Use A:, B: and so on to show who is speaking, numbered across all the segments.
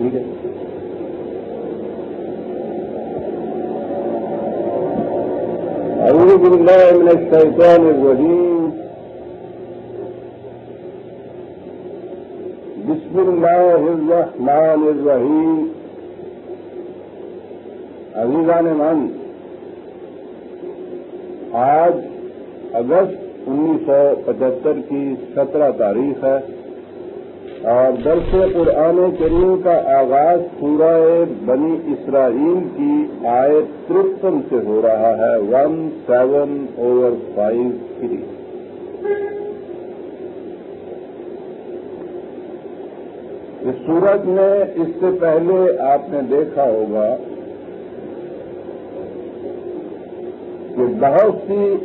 A: ٹھیک ہے۔ أعوذ بالله من الشيطان الرجيم بسم الله الرحمن الرحيم عزیزان من آج اگست انیس سو پچہتر کی سترہ تاریخ ہے۔ اور درس قرآن کریم کا آغاز پورا بنی اسرائیل کی آئے ترپن سے ہو رہا ہے۔ One seven over five three اس سورج میں اس سے پہلے آپ نے دیکھا ہوگا کہ بہت سی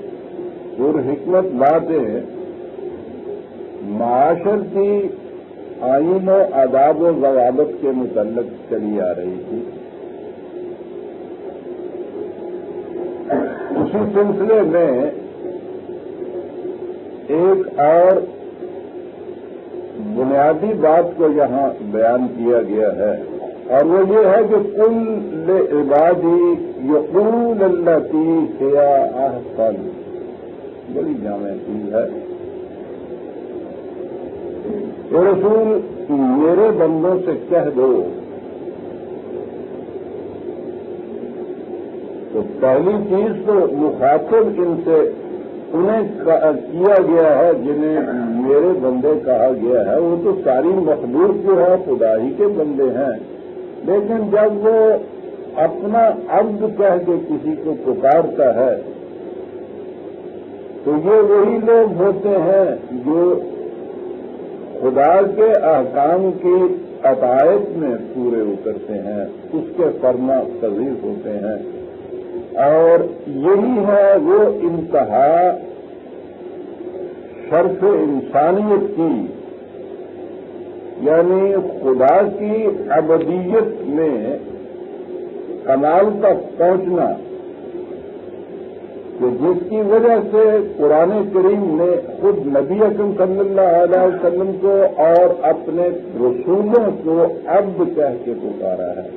A: پرحکمت باتیں معاشرتی آئین و آداب و ضوابط کے متعلق چلی آ رہی تھی۔ اسی سلسلے میں ایک اور بنیادی بات کو یہاں بیان کیا گیا ہے۔ اور وہ یہ ہے کہ کل عبادی یقول اللہ کی سیا احسن بڑی جامع چیز ہے۔ رسول، میرے بندوں سے کہہ دو۔ تو پہلی چیز تو مخاطب ان سے انہیں کیا گیا ہے، جنہیں میرے بندے کہا گیا ہے۔ وہ تو ساری مخلوق جو ہے، خدا ہی کے بندے ہیں۔ لیکن جب وہ اپنا عبد کہہ کے کسی کو پکارتا ہے، تو یہ وہی لوگ ہوتے ہیں جو خدا کے احکام کی عقائد میں پورے اترتے ہیں، اس کے فرما پذیر ہوتے ہیں۔ اور یہی ہے وہ انتہا شرف انسانیت کی یعنی خدا کی ابدیت میں کمال تک پہنچنا۔ کہ جس کی وجہ سے قرآن کریم نے خود نبی اکم صلی اللہ علیہ وسلم کو اور اپنے رسولوں کو عبد کہہ کے پکارا ہے۔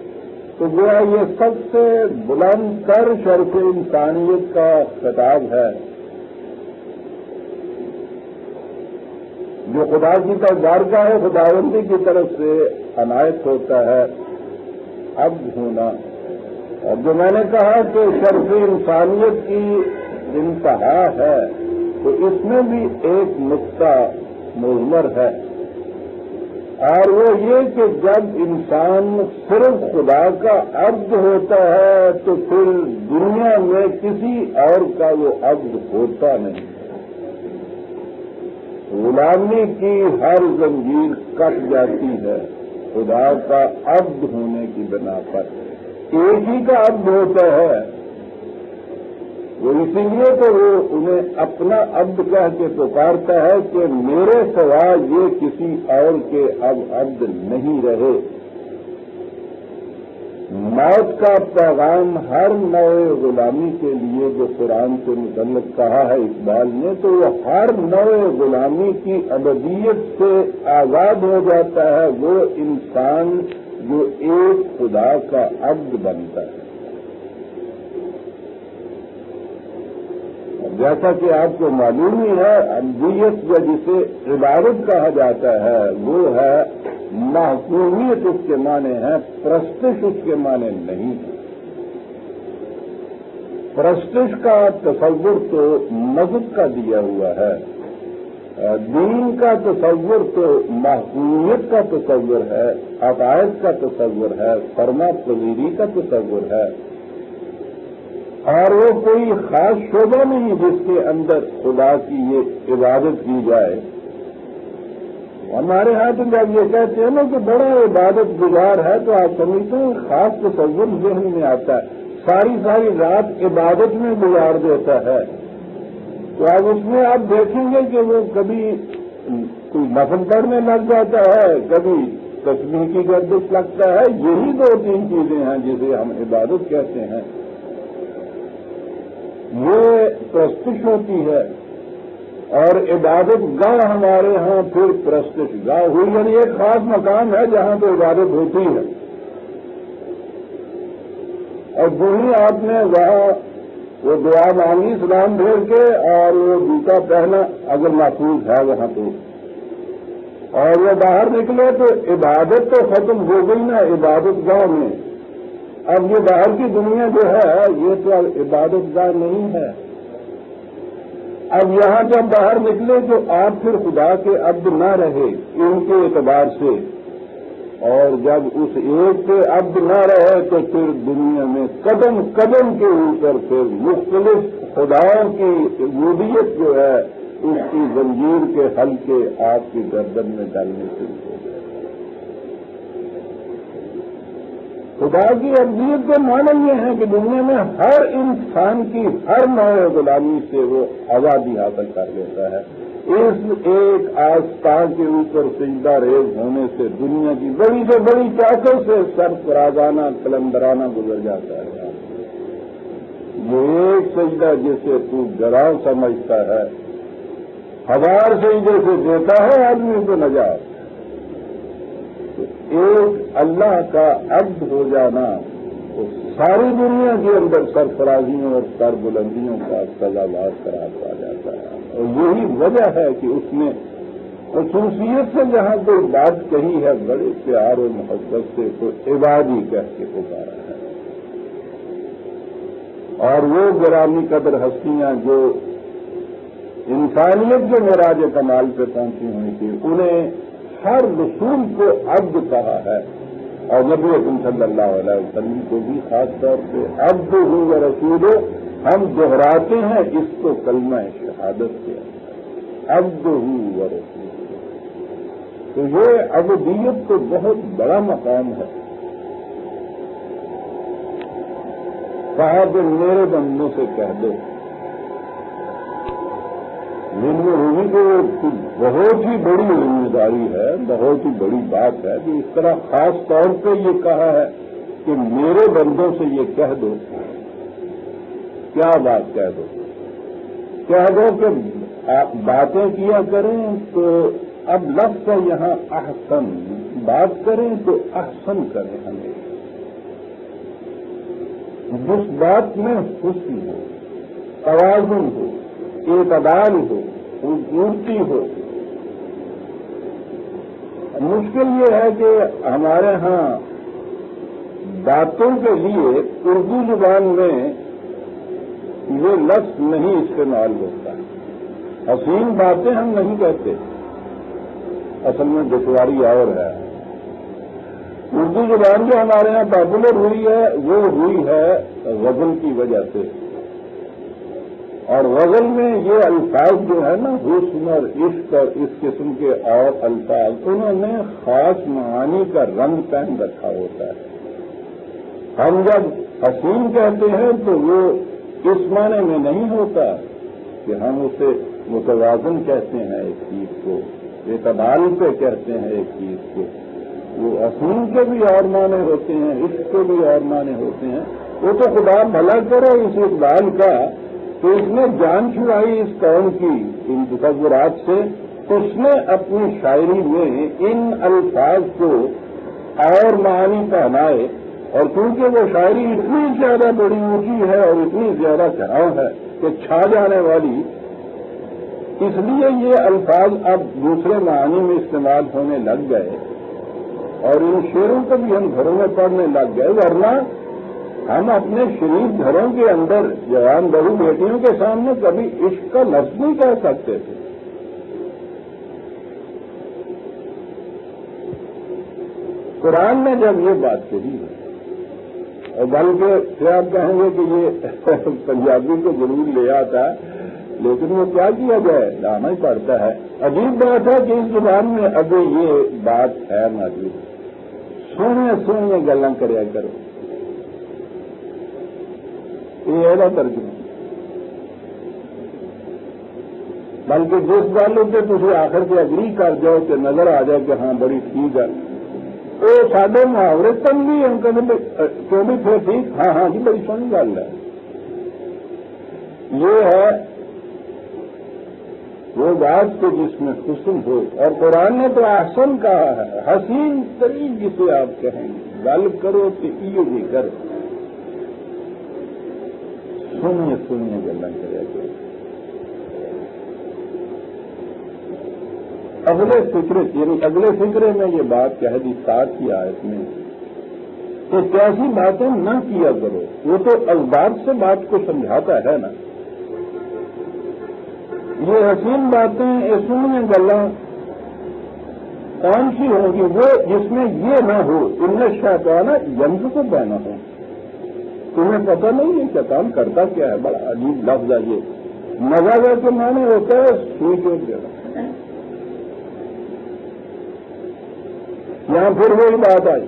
A: تو گویا یہ سب سے بلند کر شرف انسانیت کا خطاب ہے۔ جو خدا کی طرف کا ہے خداوندی کی طرف سے عنایت ہوتا ہے، عبد ہونا۔ اور جو میں نے کہا کہ شرف انسانیت کی انتہا ہے، تو اس میں بھی ایک نقطہ مضمر ہے۔ اور وہ یہ کہ جب انسان صرف خدا کا عبد ہوتا ہے، تو پھر دنیا میں کسی اور کا وہ عبد ہوتا نہیں۔ غلامی کی ہر زنجیر کٹ جاتی ہے، خدا کا عبد ہونے کی بنا پر۔ ایک ہی کا عبد ہوتا ہے۔ وہ اسی لیے تو وہ انہیں اپنا عبد کہہ کے پکارتا ہے کہ میرے سوا یہ کسی اور کے اب عبد نہیں رہے۔ موت کا پیغام ہر نئے غلامی کے لیے جو قرآن سے متعلق کہا ہے اقبال نے تو وہ ہر نئے غلامی کی ابدیت سے آزاد ہو جاتا ہے۔ وہ انسان جو ایک خدا کا عبد بنتا ہے۔ جیسا کہ آپ کو معلوم ہی ہے ابدیت یا جسے عبادت کہا جاتا ہے، وہ ہے محکومیت اس کے معنی ہے پرستش، اس کے معنی نہیں۔ پرستش کا تصور تو مذہب کا دیا ہوا ہے۔ دین کا تصور تو محکومیت کا تصور ہے، عقائد کا تصور ہے، فرما پذیری کا تصور ہے۔ اور وہ کوئی خاص شعبہ نہیں جس کے اندر خدا کی یہ عبادت کی جائے۔ ہمارے ہاں تو جب یہ کہتے ہیں نا کہ بڑا عبادت گزار ہے تو آپ سمجھتے ہیں خاص تصور ذہن میں آتا ہے۔ ساری ساری رات عبادت میں گزار دیتا ہے۔ تو اب اس میں آپ دیکھیں گے کہ وہ کبھی کوئی نفل پڑھنے لگ جاتا ہے، کبھی تصویر کی گردش لگتا ہے، یہی دو تین چیزیں ہیں جسے ہم عبادت کہتے ہیں۔ یہ پرستش ہوتی ہے اور عبادت گاہ ہمارے ہاں پھر پرستش گاہ ہوئی یعنی ایک خاص مقام ہے جہاں پہ عبادت ہوتی ہے۔ اور وہی آپ نے وہاں وہ دعا مانگی اسلام بھیج کے اور وہ جوتا پہنا، اگر محفوظ ہے وہاں پہ اور وہ باہر نکلے تو عبادت تو ختم ہو گئی نا، عبادت گاہ میں۔ اب یہ باہر کی دنیا جو ہے، یہ تو عبادت گاہ نہیں ہے۔ اب یہاں جب باہر نکلے تو آپ پھر خدا کے عبد نہ رہے، ان کے اعتبار سے۔ اور جب اس ایک کے عبد نہ رہے تو پھر دنیا میں قدم قدم کے اوپر پھر مختلف خداؤں کی وبیت جو ہے، اس کی زنجیر کے حل کے آپ کی گردن میں ڈالنے شروع ہو گئے۔ خدا کی ابدیت کا معنی یہ ہے کہ دنیا میں ہر انسان کی ہر نئے غلامی سے وہ آزادی حاصل کر لیتا ہے۔ اس ایک آستھا کے اوپر سجدہ ریز ہونے سے دنیا کی بڑی سے بڑی طاقت سے سرفرازانہ کلندرانہ گزر جاتا ہے۔ یہ ایک سجدہ جسے تو گرا سمجھتا ہے۔ ہزار سجدے سے دیتا ہے آدمی کو نجات۔ ایک اللہ کا عبد ہو جانا وہ ساری دنیا کے اندر سرفرازیوں اور سر بلندیوں کا سزاوار قرار پا جاتا ہے۔ اور یہی وجہ ہے کہ اس نے خصوصیت سے جہاں کوئی بات کہی ہے، بڑے پیار و محبت سے تو عبادی کہہ کے پکارا ہے۔ اور وہ گرامی قدر ہستیاں جو انسانیت جو مراج کمال پہ پہنچی ہوئی تھی انہیں ہر رسول کو عبد کہا ہے۔ اور نبی اکم صلی اللہ علیہ وسلم کو بھی خاص طور سے عبد ہوں و رسول ہم دہراتے ہیں اس کو کلمہ شہادت کے عبد ہوں و رسول۔ تو یہ ابدیت تو بہت بڑا مقام ہے۔ کہا کہ میرے بندوں سے کہہ دو۔ میں کو بہت ہی بڑی ذمہ داری ہے، بہت ہی بڑی بات ہے کہ اس طرح خاص طور پہ یہ کہا ہے کہ میرے بندوں سے یہ کہہ دو۔ کیا بات کہہ دو؟ کہہ دو کہ آپ باتیں کیا کریں تو اب لفظ ہے یہاں احسن، بات کریں تو احسن کریں ہمیں۔ جس بات میں خوشی ہو، توازن ہو اعتدال ہو خوبصورتی ہو۔ مشکل یہ ہے کہ ہمارے ہاں باتوں کے لیے اردو زبان میں یہ لفظ نہیں استعمال ہوتا۔ حسین باتیں ہم نہیں کہتے۔ اصل میں دشواری اور ہے۔ اردو زبان جو ہمارے یہاں پاپولر ہوئی ہے، وہ ہوئی ہے غزل کی وجہ سے۔ اور غزل میں یہ الفاظ جو ہے نا حسن اور عشق اور اس قسم کے اور الفاظ، انہوں نے خاص معانی کا رنگ پہن رکھا ہوتا ہے۔ ہم جب حسین کہتے ہیں تو وہ اس معنی میں نہیں ہوتا کہ ہم اسے متوازن کہتے ہیں ایک چیز کو، اعتبار پہ کہتے ہیں ایک چیز کو۔ وہ حسین کے بھی اور معنی ہوتے ہیں، عشق کے بھی اور معنی ہوتے ہیں۔ وہ تو خدا بھلا کرے اس اقبال کا تو اس نے جان چھڑائی اس قوم کی ان تصورات سے۔ اس نے اپنی شاعری میں ان الفاظ کو اور معانی پہنائے۔ اور کیونکہ وہ شاعری اتنی زیادہ بڑی اونچی ہے اور اتنی زیادہ چڑھاؤ ہے کہ چھا جانے والی، اس لیے یہ الفاظ اب دوسرے معانی میں استعمال ہونے لگ گئے۔ اور ان شعروں کو بھی ہم گھروں میں پڑھنے لگ گئے، ورنہ ہم اپنے شریف گھروں کے اندر، جوان بہو بیٹیوں کے سامنے کبھی عشق کا لفظ نہیں کہہ سکتے تھے۔ قرآن نے جب یہ بات کہی ہے، اور بلکہ پھر آپ کہیں گے کہ یہ پنجابی کو ضرور لے آتا، لیکن وہ کیا کیا جائے؟ لانا ہی پڑتا ہے۔ عجیب بات ہے کہ اس زبان میں ابھی یہ بات ہے موجود سونے سونے گلا کریا کرو۔ یہ ترجمہ۔ بلکہ جس گل سے تھی آخر کے اگری کر جاؤ کہ نظر آ جائے کہ ہاں بڑی ٹھیک ہے وہ سارے محاورے تم بھی ہم کیوں بھی تھے ٹھیک؟ ہاں ہاں جی بڑی سونی گل ہے۔ یہ ہے وہ بات کو جس میں حسن ہو۔ اور قرآن نے تو احسن کہا ہے، حسین ترین جسے آپ کہیں گے۔ گل کرو کہ یہ بھی کرو۔ سنیے سنیے گلا کرے۔ اگلے فکرے یعنی اگلے فکرے میں یہ بات کہہ دی ساتھ کی آیت میں تو کیسی باتیں نہ کیا کرو، وہ تو اخبار سے بات کو سمجھاتا ہے نا۔ یہ حسین باتیں اس میں گلا کون سی ہوں گی؟ وہ جس میں یہ نہ ہو، ان میں شاطانہ ینگ کو بہنا ہو تمہیں پتہ نہیں ہے کیا کام کرتا کیا ہے؟ بڑا عجیب لفظ ہے یہ۔ مزہ کے معنی ہوتا ہے سوئی چوٹ دینا یہاں پھر وہی بات آئی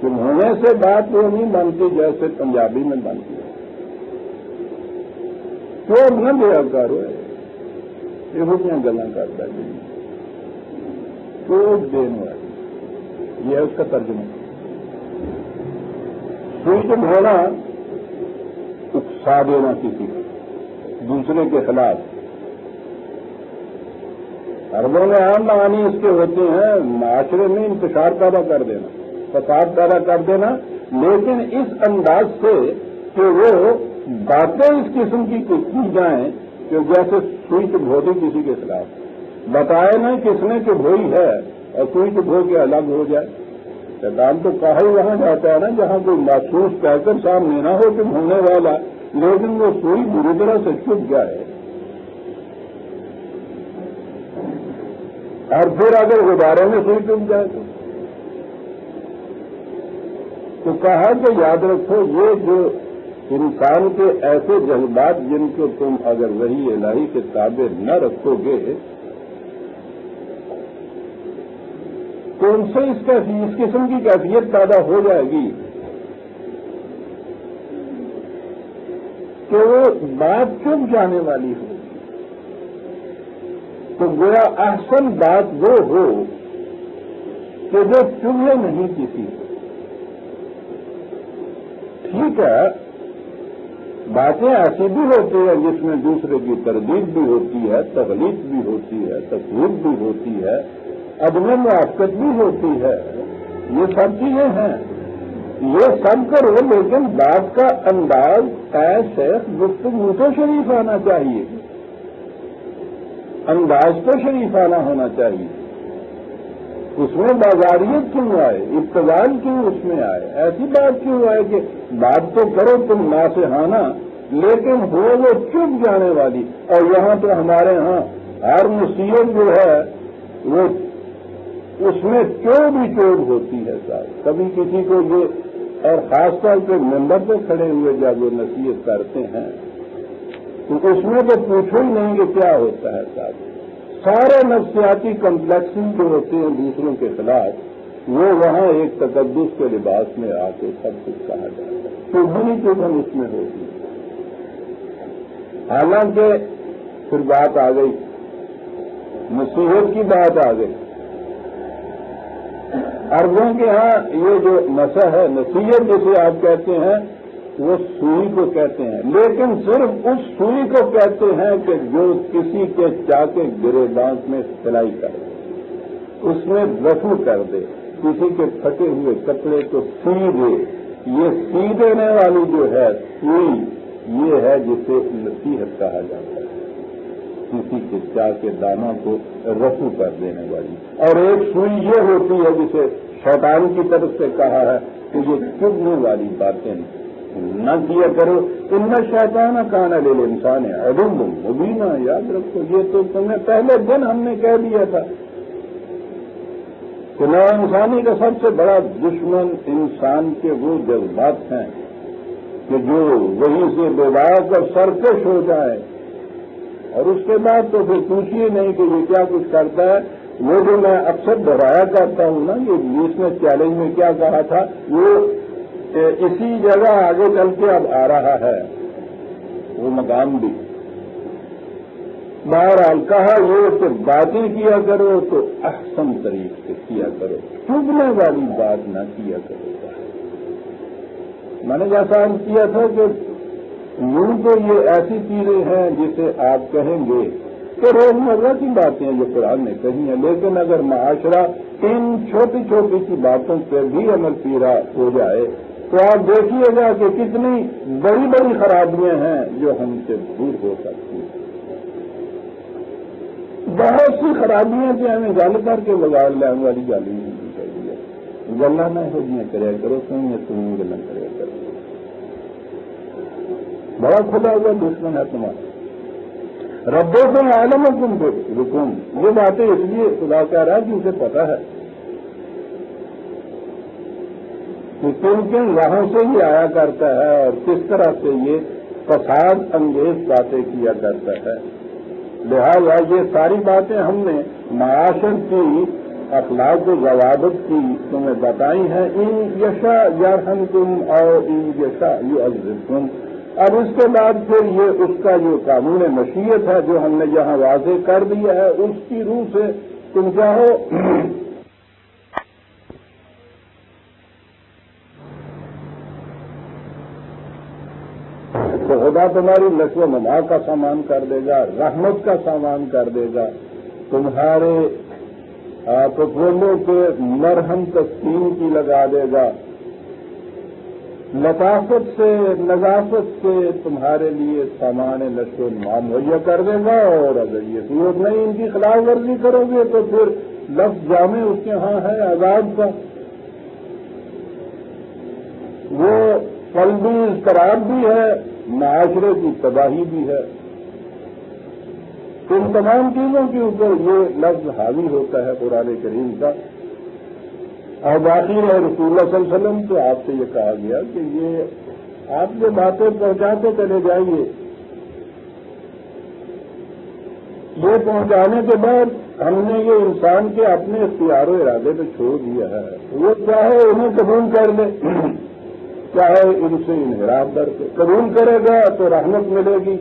A: کہ ہونے سے بات وہ نہیں بنتی جیسے پنجابی میں بنتی ہے۔ تو نہ دیا کرو یہ گلا کرتا جی کوٹ دین والی یہ اس کا ترجمہ۔ سوچ بھولا اکسا دینا کسی دوسرے کے خلاف۔ اربوں میں عام معانی اس کے ہوتے ہیں، معاشرے میں انتشار پیدا کر دینا، فساد پیدا کر دینا، لیکن اس انداز سے کہ وہ باتیں اس قسم کی کی جائیں کہ جیسے سوئی کے بھوٹی کسی کے خلاف۔ بتائے نا کس نے کہ بھوئی ہے اور سوئی کے بھو کے الگ ہو جائے۔ شیطان تو کہا ہی وہاں جاتا ہے نا، جہاں کوئی محسوس کہہ کر سامنے نہ ہو کہ ہونے والا۔ لیکن وہ سوئی بری طرح سے چپ جائے۔ اور پھر اگر غبارے میں سوئی چپ جائے تو کہا کہ یاد رکھو، یہ جو انسان کے ایسے جذبات جن کو تم اگر وہی الہی کے تابع نہ رکھو گے تو ان سے اس اس قسم کی کیفیت پیدا ہو جائے گی؟ کہ وہ بات چپ جانے والی ہو؟ تو گویا احسن بات وہ ہو کہ جو چبھے نہیں کسی ٹھیک ہے، باتیں ایسی بھی ہوتی ہیں جس میں دوسرے کی تردید بھی ہوتی ہے تغلیق بھی ہوتی ہے تصویر بھی ہوتی ہے۔ عدم موافقت بھی ہوتی ہے۔ یہ سب چیزیں ہیں۔ یہ سب کرو، لیکن بات کا انداز ایسے گفتگو تو شریف آنا چاہیے۔ انداز تو شریف آنا ہونا چاہیے۔ اس میں بازاریت کیوں آئے؟ ابتدال کیوں اس میں آئے؟ ایسی بات کیوں آئے کہ بات تو کرو تم نہ سے ہانا لیکن ہو وہ چپ جانے والی۔ اور یہاں تو ہمارے ہاں ہر مصیبت جو ہے، وہ اس میں چور بھی چور ہوتی ہے صاحب کبھی کسی کو یہ، اور خاص طور پہ ممبر پہ کھڑے ہوئے جب وہ نصیحت کرتے ہیں، تو اس میں تو پوچھو ہی نہیں کہ کیا ہوتا ہے صاحب سارے نفسیاتی کمپلیکس جو ہوتے ہیں دوسروں کے خلاف، وہ وہاں ایک تقدس کے لباس میں آ کے سب کچھ کہا جاتا ہے۔ چبھنی چبھن اس میں ہوتی ہے۔ حالانکہ پھر بات آ گئی، نصیحت کی بات آ گئی۔ اربوں کے ہاں یہ جو نشہ ہے، نصیحت جسے آپ کہتے ہیں، وہ سوئی کو کہتے ہیں۔ لیکن صرف اس سوئی کو کہتے ہیں کہ جو کسی کے چاقے گرے بانس میں سلائی کر دے۔ اس میں رفو کر دے۔ کسی کے پھٹے ہوئے کپڑے کو سی دے یہ سی دینے والی جو ہے، سوئی، یہ ہے جسے نصیحت کہا جاتا ہے۔ کسی کے چاہ کے دانوں کو رفو کر دینے والی۔ اور ایک سوئی یہ ہوتی ہے جسے شیطان کی طرف سے کہا ہے کہ یہ چبنے والی باتیں نہ کیا کرو۔ ان میں شیطانہ کہانا لے لے انسان ہے ادم مبینہ یاد رکھو، یہ تو تمہیں پہلے دن ہم نے کہہ دیا تھا کہ نو انسانی کا سب سے بڑا دشمن انسان کے وہ جذبات ہیں کہ جو وہیں سے بے اور سرکش ہو جائے۔ اور اس کے بعد تو پھر پوچھیے نہیں کہ یہ کیا کچھ کرتا ہے؟ وہ جو میں اکثر دہرایا کرتا ہوں نا، یہ بیس میں چیلنج میں کیا کہا تھا؟ وہ اسی جگہ آگے چل کے اب آ رہا ہے۔ وہ مقام بھی۔ بہرحال کہا یہ کہ باتیں کیا کرو تو احسن طریقے سے کیا کرو۔ چبنے والی بات نہ کیا کرو۔ میں نے جیسا ہم کیا تھا کہ یوں تو یہ ایسی چیزیں ہیں جسے آپ کہیں گے کہ روزمرہ کی باتیں جو قرآن نے کہی ہیں، لیکن اگر معاشرہ ان چھوٹی چھوٹی سی باتوں پہ بھی عمل پیرا ہو جائے، تو آپ دیکھیے گا کہ کتنی بڑی بڑی خرابیاں ہیں جو ہم سے دور ہو سکتی ہیں۔ بہت سی خرابیاں جو ہمیں گل کر کے بگاڑ لینے والی گالی نہیں چاہیے گلا نہ ہو جی کریا کرو تم یا تم گلا کریا کرو۔ بڑا کھلا ہوا دشمن ہے تمہارا ربوں سے عالم ہے تم کو۔ رکم یہ باتیں اس لیے خدا کہہ رہا ہے کہ اسے پتا ہے۔ کہ کن کن راہوں سے یہ آیا کرتا ہے اور کس طرح سے یہ فساد انگیز باتیں کیا کرتا ہے۔ لہذا یہ ساری باتیں ہم نے معاشر کی، اخلاق و ضوابط کی تمہیں بتائی ہیں۔ ان یشا یا ہم تم اور ان یشا یو تم اب اس کے بعد پھر یہ اس کا جو قانون مشیت ہے جو ہم نے یہاں واضح کر دیا ہے، اس کی روح سے تم چاہو تو خدا تمہاری نشو و نما کا سامان کر دے گا، رحمت کا سامان کر دے گا۔ تمہارے پٹرولوں کے مرہم تسکین کی لگا دے گا۔ لطافت سے، نظافت سے تمہارے لیے سامان نشو و نما مہیا کر دے گا اور اگر یہ ضرورت نہیں ان کی خلاف ورزی کرو گے تو پھر لفظ جامع اس کے ہاں ہے آزاد کا۔ وہ قلبی اضطراب بھی ہے، معاشرے کی تباہی بھی ہے۔ ان تمام چیزوں کے اوپر یہ لفظ حاوی ہوتا ہے قرآن کریم کا۔ اور باقی ہے رسول اللہ صلی اللہ علیہ وسلم تو آپ سے یہ کہا گیا کہ یہ آپ جو باتیں پہنچاتے چلے جائیے۔ یہ پہنچانے کے بعد ہم نے یہ انسان کے اپنے اختیار و ارادے پہ چھوڑ دیا ہے۔ وہ چاہے انہیں قبول کر لے، چاہے ان سے انحراف در کے قبول کرے گا تو رحمت ملے گی،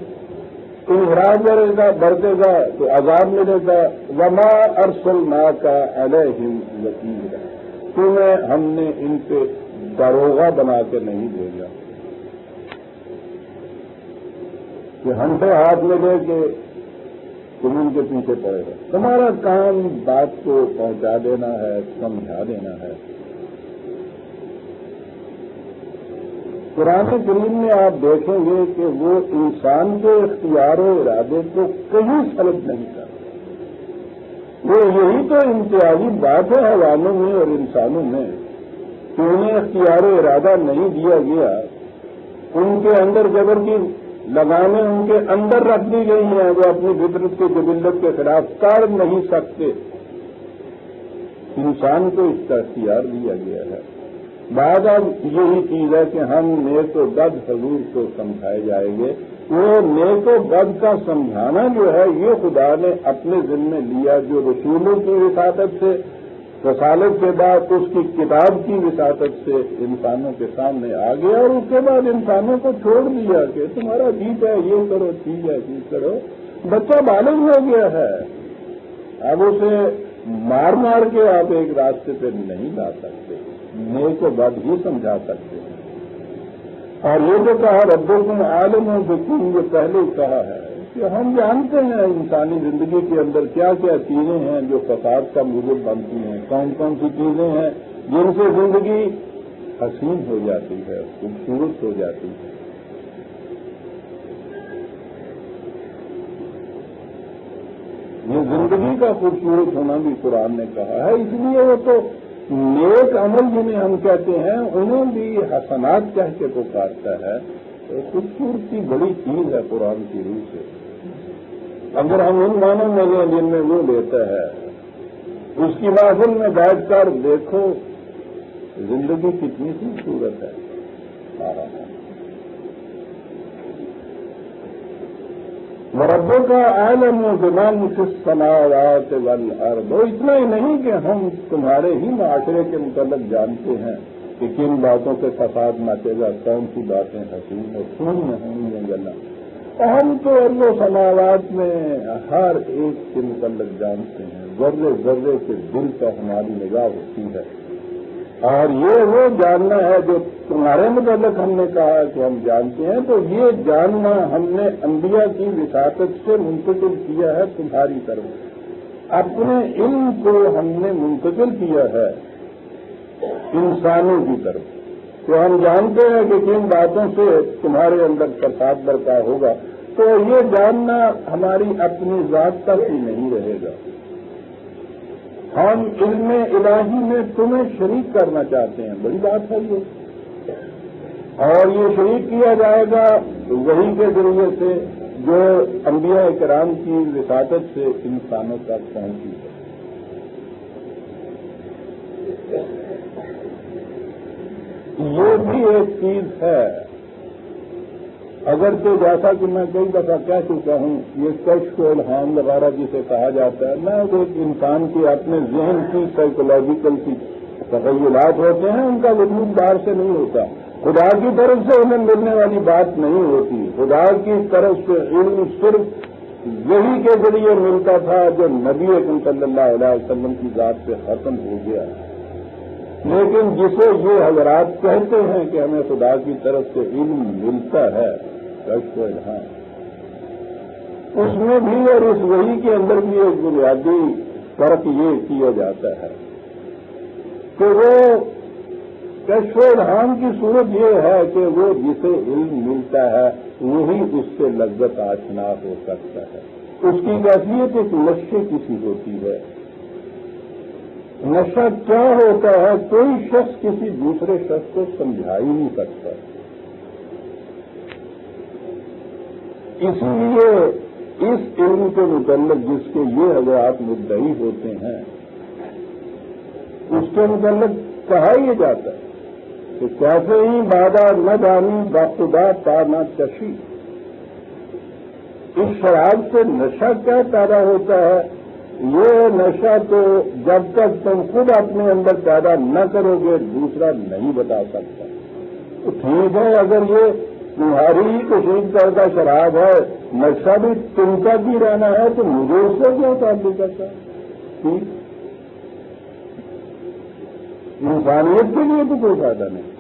A: انحراف کرے گا برتے گا تو عذاب ملے گا۔ وما ارسل ماں کا علیہ وکیل ہے تمہیں ہم نے ان پہ داروغہ بنا کے نہیں بھیجا۔ کہ ہم سے ہاتھ میں لے کے تم ان کے پیچھے پڑے گا تمہارا کام بات کو پہنچا دینا ہے، سمجھا دینا ہے۔ قرآن کریم میں آپ دیکھیں گے کہ وہ انسان کے اختیار و ارادے کو کہیں سلب نہیں کرتا۔ وہ یہی تو امتیازی بات ہے حوالوں میں اور انسانوں میں کہ انہیں اختیار و ارادہ نہیں دیا گیا۔ ان کے اندر جبر کی لگانے ان کے اندر رکھ دی گئی ہیں، وہ اپنی فطرت کے جبلت کے خلاف کر نہیں سکتے۔ انسان کو اس کا اختیار دیا گیا ہے۔ بعد اب یہی چیز ہے کہ ہم نیک و بد حضور کو سمجھائے جائیں گے۔ وہ نیک و بد کا سمجھانا جو ہے، یہ خدا نے اپنے ذمے لیا جو رسولوں کی وساطت سے، رسالت کے بعد اس کی کتاب کی وساطت سے انسانوں کے سامنے آ گیا اور اس کے بعد انسانوں کو چھوڑ دیا کہ تمہارا جیت ہے، یہ کرو، ٹھیک ہے ٹھیک کرو۔ بچہ بالغ ہو گیا ہے۔ اب اسے مار مار کے آپ ایک راستے پہ نہیں لا سکتے۔ نیک و بد ہی سمجھا سکتے ہیں۔ اور یہ جو کہا رب الحم عالم حکم یہ پہلے کہا ہے کہ ہم جانتے ہیں انسانی زندگی کے اندر کیا کیا چیزیں ہیں جو فساد کا موجود بنتی ہیں، کون کون سی چیزیں ہیں جن سے زندگی حسین ہو جاتی ہے، خوبصورت ہو جاتی ہے۔ یہ زندگی کا خوبصورت ہونا بھی قرآن نے کہا ہے، اس لیے وہ تو نیک عمل جنہیں ہم کہتے ہیں انہیں بھی حسنات کہہ کے پکارتا ہے، تو خوبصورتی بڑی چیز ہے قرآن کی روح سے۔ اگر ہم ان مانوں میں لیں جن میں وہ لیتا ہے، اس کی محفل میں بیٹھ کر دیکھو، زندگی کتنی خوبصورت ہے۔ مربوں کا عالم و زمان سے سماوات والارض وہ اتنا ہی نہیں کہ ہم تمہارے ہی معاشرے کے متعلق جانتے ہیں کہ کن باتوں سے فساد مچے گا کون سی باتیں حسین اور سن میں ہوں گلا ہم تو ارب و سماوات میں ہر ایک کے متعلق جانتے ہیں۔ ذرے ذرے کے دل کا ہماری نگاہ ہوتی ہے۔ اور یہ وہ جاننا ہے جو تمہارے متعلق ہم نے کہا کہ ہم جانتے ہیں، تو یہ جاننا ہم نے انبیاء کی وساطت سے منتقل کیا ہے تمہاری طرف۔ اپنے علم کو ہم نے منتقل کیا ہے انسانوں کی طرف۔ تو ہم جانتے ہیں کہ کن باتوں سے تمہارے اندر پرساد برتا ہوگا۔ تو یہ جاننا ہماری اپنی ذات تک ہی نہیں رہے گا۔ ہم علم الہی میں تمہیں شریک کرنا چاہتے ہیں۔ بڑی بات ہے یہ۔ اور یہ شریک کیا جائے گا وہی کے ذریعے سے جو انبیاء کرام کی وساطت سے انسانوں تک پہنچی ہے۔ یہ بھی ایک چیز ہے۔ اگر تو جیسا کہ میں کئی دفعہ کہہ چکا ہوں، یہ کشف و الحام وغیرہ جسے کہا جاتا ہے، میں ایک انسان کے اپنے ذہن کی سائیکولوجیکل کی تخیلات ہوتے ہیں، ان کا وجود باہر سے نہیں ہوتا۔ خدا کی طرف سے انہیں ملنے والی بات نہیں ہوتی۔ خدا کی طرف سے علم صرف یہی کے ذریعے ملتا تھا جو نبی اکم صلی اللہ علیہ وسلم کی ذات سے ختم ہو گیا۔ لیکن جسے یہ حضرات کہتے ہیں کہ ہمیں خدا کی طرف سے علم ملتا ہے اس میں بھی اور اس وہی کے اندر بھی ایک بنیادی فرق یہ کیا جاتا ہے کہ وہ کشف الحام کی صورت یہ ہے کہ وہ جسے علم ملتا ہے، وہی اس سے لذت آشنا ہو سکتا ہے۔ اس کی کیفیت ایک لشے کسی ہوتی ہے۔ نشہ کیا ہوتا ہے؟ کوئی شخص کسی دوسرے شخص کو سمجھا ہی نہیں سکتا۔ اس لیے اس علم کے متعلق جس کے یہ حضرات مدعی ہوتے ہیں، اس کے متعلق کہا یہ جاتا ہے کہ کیسے ہی بادہ نہ جانی باخدا تا نہ چشی اس شراب سے نشہ کیا پیدا ہوتا ہے؟ یہ نشہ تو جب تک تم خود اپنے اندر پیدا نہ کرو گے، دوسرا نہیں بتا سکتا۔ تو ٹھیک ہے، اگر یہ تمہاری کشید کردہ شراب ہے۔ نشہ بھی تم کا بھی رہنا ہے، تو مجھے اس سے کیا تعلق کرتا انسانیت کے لیے تو کوئی فائدہ نہیں۔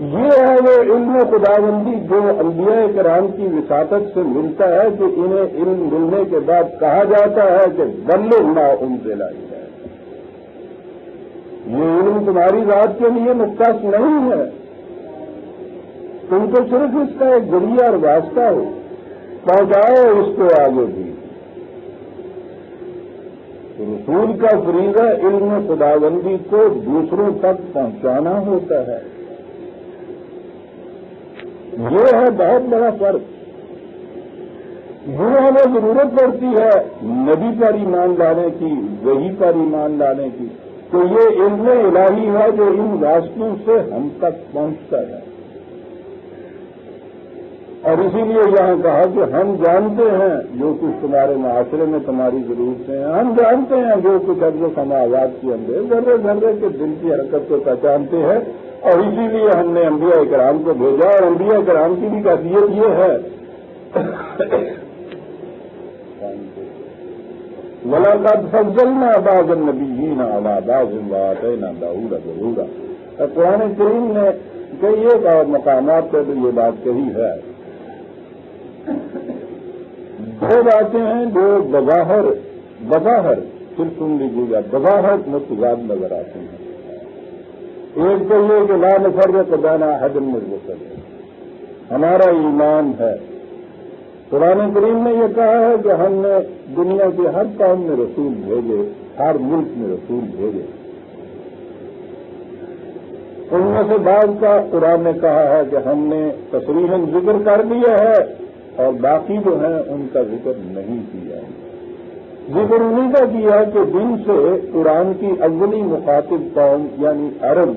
A: یہ ہے وہ علم خداوندی جو انبیاء کرام کی وساطت سے ملتا ہے کہ انہیں علم ملنے کے بعد کہا جاتا ہے کہ بلے نہ ان سے لائی جائے یہ علم تمہاری ذات کے لیے مختص نہیں ہے۔ تم تو صرف اس کا ایک ذریعہ اور واسطہ ہو۔ پہنچاؤ اس کو آگے بھی۔ رسول کا فریضہ علم خداوندی کو دوسروں تک پہنچانا ہوتا ہے۔ یہ ہے بہت بڑا فرق۔ یہ ہمیں ضرورت پڑتی ہے نبی پر ایمان لانے کی، وہی پر ایمان لانے کی۔ تو یہ علم الہی ہے جو ان راستوں سے ہم تک پہنچتا ہے۔ اور اسی لیے یہاں کہا کہ ہم جانتے ہیں جو کچھ تمہارے معاشرے میں تمہاری ضرورتیں ہیں ہم جانتے ہیں جو کچھ اب جو سماجات کے اندر ذرے ذرے کے دل کی حرکت کو پہچانتے ہیں۔ اور اسی لیے ہم نے انبیاء کرام کو بھیجا اور انبیاء کرام کی بھی کافیت یہ ہے۔ ملاقات فضل نہ آباد نبی نہ آباد نہ قرآن کریم نے کئی ایک اور مقامات پہ تو یہ بات کہی ہے۔ دو باتیں ہیں جو بظاہر بظاہر، پھر سن لیجیے گا بظاہر متضاد نظر آتے ہیں۔ ایک تو یہ کہ لا نفرت دانا حجم مضبوط ہمارا ایمان ہے۔ قرآن کریم نے یہ کہا ہے کہ ہم نے دنیا کے ہر قوم میں رسول بھیجے، ہر ملک میں رسول بھیجے۔ ان میں سے بعض کا قرآن نے کہا ہے کہ ہم نے تصریح ذکر کر دیا ہے۔ اور باقی جو ہیں ان کا ذکر نہیں کیا۔ ذکر انہیں کا کیا کہ دن سے قرآن کی اولی مخاطب قوم یعنی عرب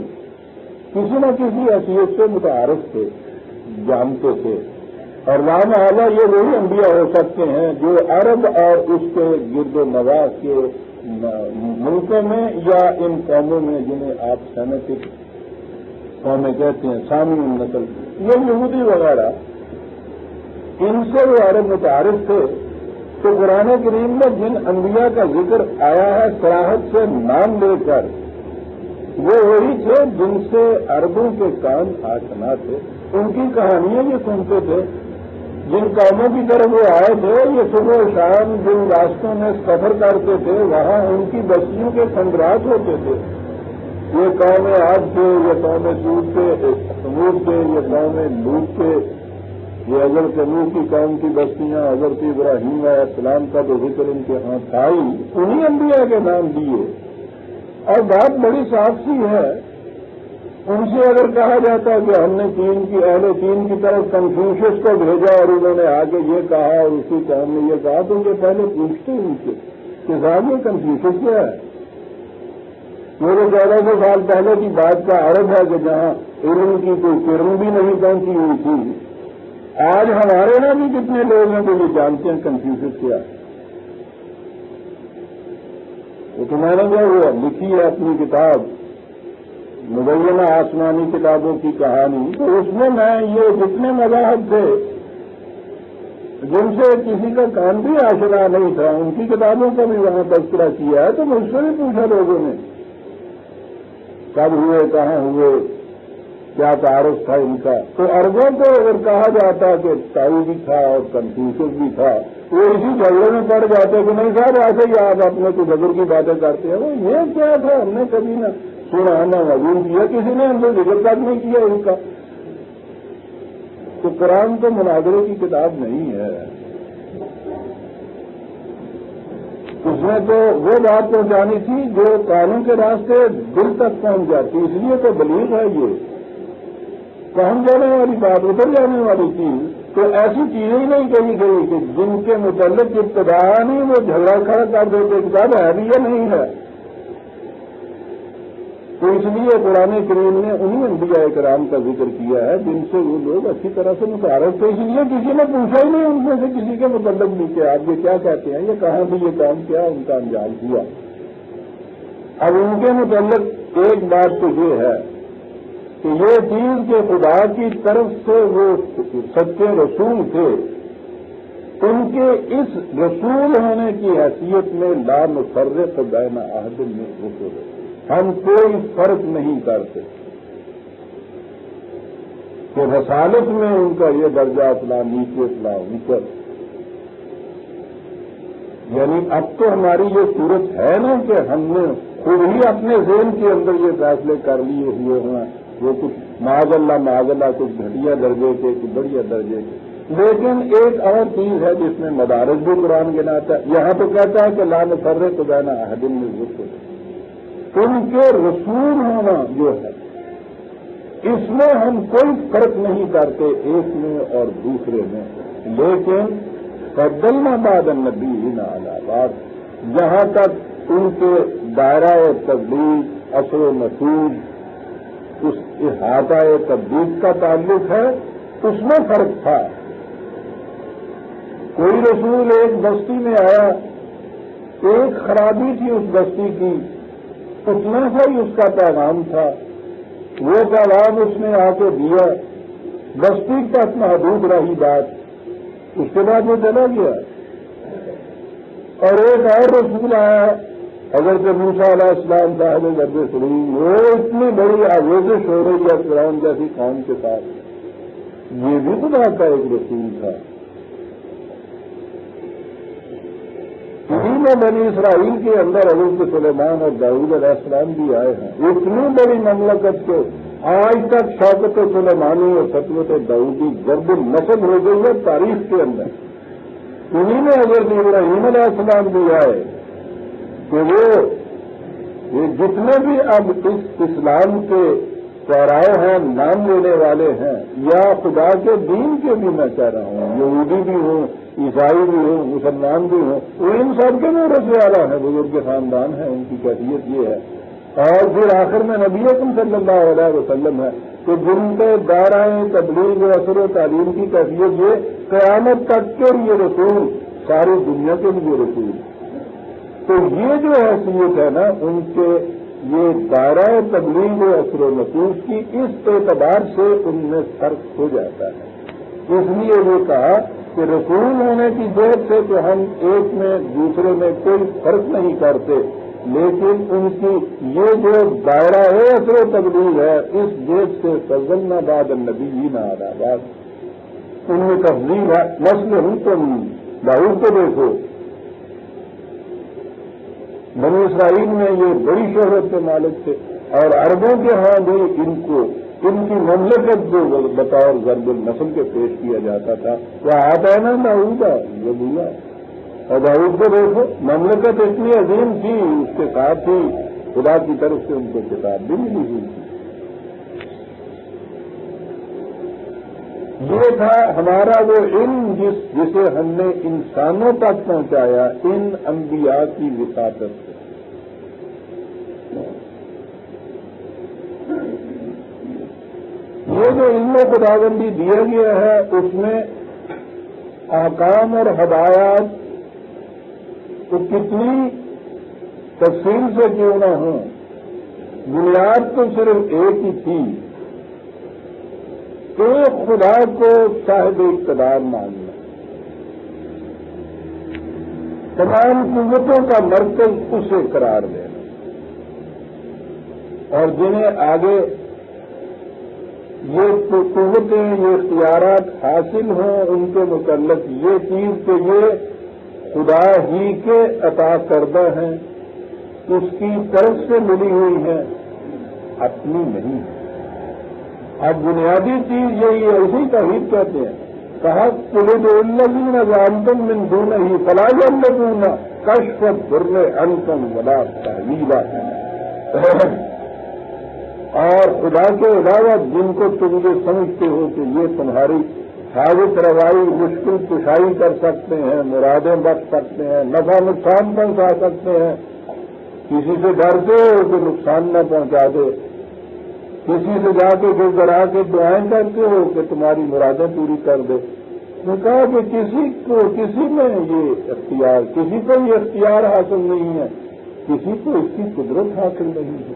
A: کسی نہ کسی حیثیت سے متعارف تھے، جانتے تھے۔ اور رام اعلیٰ یہ وہی انبیاء ہو سکتے ہیں جو عرب اور اس کے گرد و نواز کے ملکوں میں یا ان قوموں میں جنہیں آپ سینٹک قومیں کہتے ہیں سامع نسل یہ یہودی وغیرہ۔ ان سے وہ عرب متعارف تھے تو قرآن کریم میں جن انبیاء کا ذکر آیا ہے، سراہد سے نام لے کر، وہ وہی تھے جن سے اربوں کے کام آشنا تھے۔ ان کی کہانیاں یہ سنتے تھے۔ جن کاموں کی طرف وہ آئے تھے، یہ صبح شام جن راستوں میں سفر کرتے تھے، وہاں ان کی بستیوں کے سنگراس ہوتے تھے۔ یہ قوم آج کے، یہ قوم سود کے سمود کے، یہ قوم لوٹ کے۔ یہ اگر کنو کی قوم کی بستیاں، حضرت ابراہیم علیہ السلام کا جو ذکر ان کے ہاں تھا انہیں انبیاء کے نام دیے۔ اور بات بڑی صاف سی ہے۔ ان سے اگر کہا جاتا کہ ہم نے چین کی، اہل چین کی طرف کنفیوشس کو بھیجا اور انہوں نے آگے یہ کہا اور اسی قوم نے یہ کہا، تو یہ پہلے پوچھتے ان سے کہ صاحب یہ کنفیوشس کیا ہے؟ میرے چودہ سو سال پہلے کی بات کا عرب ہے کہ جہاں علم کی کوئی کرم بھی نہیں پہنچی ہوئی تھی۔ آج ہمارے یہاں بھی کتنے لوگ ہیں تو یہ جانتے ہیں کنفیوشس کیا ہے؟ تو میں نے جو وہ لکھی ہے اپنی کتاب، مبینہ آسمانی کتابوں کی کہانی۔ تو اس میں میں یہ جتنے مذاہب تھے، جن سے کسی کا کام بھی آشنا نہیں تھا، ان کی کتابوں کا بھی وہاں تذکرہ کیا ہے، تو مجھ سے بھی پوچھا لوگوں نے۔ کب ہوئے، کہاں ہوئے؟ کیا تعارف تھا ان کا؟ تو اربوں کو اگر کہا جاتا کہ تاؤ بھی تھا اور کنفیوژ بھی تھا، وہ اسی جھگڑے میں پڑ جاتے کہ نہیں صاحب، ایسے ہی آپ اپنے کو جگر کی باتیں کرتے ہیں۔ وہ یہ کیا تھا؟ ہم نے کبھی نہ سنا، نہ وزول کیا، کسی نے ہم سے ذکر تک نہیں کیا ان کا۔ تو قرآن تو مناظرے کی کتاب نہیں ہے۔ اس میں تو وہ بات پہنچانی تھی جو قانون کے راستے دل تک پہنچ جاتی، اس لیے تو بلیغ ہے یہ۔ پہنچ جانے والی بات اتر جانے والی چیز۔ تو ایسی چیزیں ہی نہیں کہی گئی کہ جن کے متعلق ابتدا نہیں وہ جھگڑا کھڑا کر دیتے کتاب ہے بھی یا نہیں ہے۔ تو اس لیے قرآن کریم نے انہیں انبیاء کرام کا ذکر کیا ہے، جن سے وہ لوگ اچھی طرح سے متعارف تھے۔ اس لیے کسی نے پوچھا ہی نہیں ان میں سے کسی کے متعلق بھی کہ آپ یہ کیا کہتے ہیں، یہ کہاں بھی یہ کام کیا، ان کا انجام ہوا۔ اب ان کے متعلق ایک بات تو یہ ہے کہ یہ چیز کے خدا کی طرف سے وہ سچے رسول تھے، ان کے اس رسول ہونے کی حیثیت میں لا مفرق بین عہد میں رسول ہم کوئی فرق نہیں کرتے۔ کہ رسالت میں ان کا یہ درجہ اپنا نیچے اپنا اوپر۔ یعنی اب تو ہماری یہ صورت ہے نا کہ ہم نے خود ہی اپنے ذہن کے اندر یہ فیصلے کر لیے ہوئے ہیں وہ کچھ معذ اللہ معذ اللہ، کچھ گھٹیا درجے کے، کچھ بڑھیا درجے کے۔ لیکن ایک اور چیز ہے جس میں مدارس بھی قرآن گناتا ہے۔ یہاں تو کہتا ہے کہ لال فرے تو جانا حدم میں ذکر ان کے رسول ہونا جو ہے، اس میں ہم کوئی فرق نہیں کرتے ایک میں اور دوسرے میں۔ لیکن قدل بعد النبی نہ آباد جہاں تک ان کے دائرہ تبلیغ، اثر و مسود اس احاطہ تبدیل کا تعلق ہے، اس میں فرق تھا۔ کوئی رسول ایک بستی میں آیا، ایک خرابی تھی اس بستی کی اتنا سا ہی اس کا پیغام تھا۔ وہ پیغام اس نے آ کے دیا۔ بستی تک محدود رہی بات۔ اس کے بعد وہ چلا گیا۔ اور ایک اور رسول آیا اگر موسا علیہ السلام صاحب گرد شریف وہ اتنی بڑی آویزش ہو رہی ہے اسلام جیسی قوم کے ساتھ۔ یہ بھی خدا کا ایک رسول تھا۔ میں بنی اسرائیل کے اندر حضرت سلیمان اور داود علیہ السلام بھی آئے ہیں۔ اتنی بڑی مملکت کو آج تک شوقت سلیمانی اور سطوت داودی گرد نسل ہو گئی ہے تاریخ کے اندر۔ انہیں میں حضرت ابراہیم علیہ السلام بھی آئے۔ کہ وہ یہ جتنے بھی اب اس اسلام کے چہرائے ہیں، نام لینے والے ہیں، یا خدا کے دین کے بھی میں کہہ رہا ہوں، یہودی بھی ہوں، عیسائی بھی ہوں، مسلمان بھی ہوں، وہ ان سب کے مورت والا ہے بزرگ کے خاندان ہے ان کی کیفیت یہ ہے۔ اور پھر آخر میں نبی اکم صلی اللہ علیہ وسلم ہے کہ جن کے دائرائیں تبلیغ و اثر و تعلیم کی کیفیت یہ، قیامت تک کے لیے رسول، ساری دنیا کے لیے رسول۔ تو یہ جو حیثیت ہے نا، ان کے یہ دائرہ تبلیغ و اثر و نفوذ کی اس اعتبار سے ان میں فرق ہو جاتا ہے۔ اس لیے یہ کہا کہ رسول ہونے کی دیر سے تو ہم ایک میں دوسرے میں کوئی فرق نہیں کرتے، لیکن ان کی یہ جو دائرہ ہے اثر و تبدیل ہے، اس دیش سے فضل آباد نبی نہ آباد۔ ان میں تفضیل ہے نسل ہوں تم باہر کو دیکھو۔ بنی اسرائیل میں یہ بڑی شہرت کے مالک تھے اور عربوں کے ہاں بھی ان کو ان کی مملکت جو بطور ضرب النسل کے پیش کیا جاتا تھا، وہ آتا ہے نا داؤدا یہ بولا اور داؤد کو دیکھو، مملکت اتنی عظیم تھی، اس کے ساتھ ہی خدا کی طرف سے ان کو کتاب بھی ملی ہوئی تھی۔ یہ تھا ہمارا وہ علم جس جسے ہم نے انسانوں تک پہنچایا، ان انبیاء کی وساطت سے یہ جو علم و خداوندی دیا گیا ہے، اس میں آکام اور ہدایات تو کتنی تفصیل سے کیوں نہ ہوں؟ بنیاد تو صرف ایک ہی تھی ایک خدا کو صاحب اقتدار ماننا تمام قوتوں کا مرکز اسے قرار دینا اور جنہیں آگے یہ قوتیں، یہ اختیارات حاصل ہوں، ان کے متعلق یہ چیز کہ یہ خدا ہی کے عطا کردہ ہیں، اس کی طرف سے ملی ہوئی ہے اپنی نہیں ہے اب بنیادی چیز یہی ہے، اسی کا ہی کہتے ہیں۔ کہا پولیس الزین جانتم من دون ہی فلاح الدون کشف برل انتم بلا تحویلا۔ اور خدا کے علاوہ جن کو تم یہ سمجھتے ہو کہ یہ تمہاری حاضر روائی مشکل کشائی کر سکتے ہیں، مرادیں بچ سکتے ہیں، نفع نقصان پہنچا سکتے ہیں۔ کسی سے ڈرتے ہو کہ نقصان نہ پہنچا دے۔ کسی سے جا کے گھر کرا کے دعائیں کرتے ہو کہ تمہاری مرادیں پوری کر دے نے کہا کہ کسی کو، کسی میں یہ اختیار، کسی کو یہ اختیار حاصل نہیں ہے۔ کسی کو اس کی قدرت حاصل نہیں ہے۔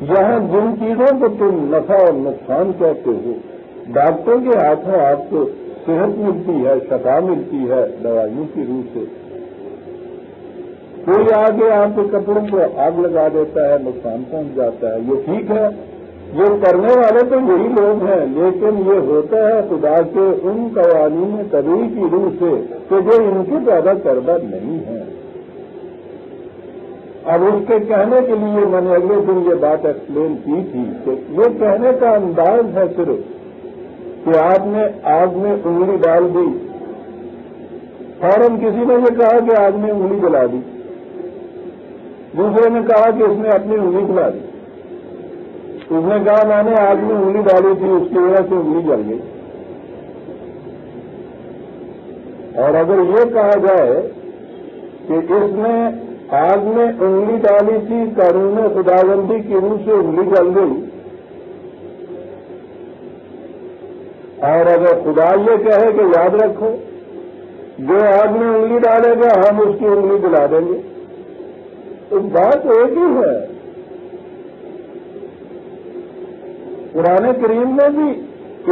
A: یہاں جن چیزوں کو تم نفع اور نقصان کہتے ہو ڈاکٹر کے ہاتھوں آپ کو صحت ملتی ہے، شفا ملتی ہے، دوائیوں کی روح سے۔ کوئی آگے آپ کے کپڑوں کو آگ لگا دیتا ہے، نقصان پہنچ جاتا ہے، یہ ٹھیک ہے۔ یہ کرنے والے تو یہی لوگ ہیں، لیکن یہ ہوتا ہے خدا کے ان قوانین طبی کی روح سے کہ جو ان کے پیدا کردہ نہیں ہے اب اس کے کہنے کے لیے میں نے اگلے دن یہ بات ایکسپلین کی تھی کہ یہ کہنے کا انداز ہے صرف کہ آپ نے آگ میں انگلی ڈال دی۔ فوراً کسی نے یہ کہا کہ آگ میں انگلی جلا دی۔ دوسرے نے کہا کہ اس نے اپنی انگلی کھلا دی۔ اس نے کہا، میں نے آگ میں انگلی ڈالی تھی، اس کی وجہ سے انگلی جل گئی۔ اور اگر یہ کہا جائے کہ اس نے آگ میں انگلی ڈالی تھی، قانون خدا بندی کی روح سے انگلی جل گئی۔ اور اگر خدا یہ کہے کہ یاد رکھو، جو آگ میں انگلی ڈالے گا، ہم اس کی انگلی دلا دیں گے۔ تو بات ایک ہی ہے۔ پرانے کریم میں بھی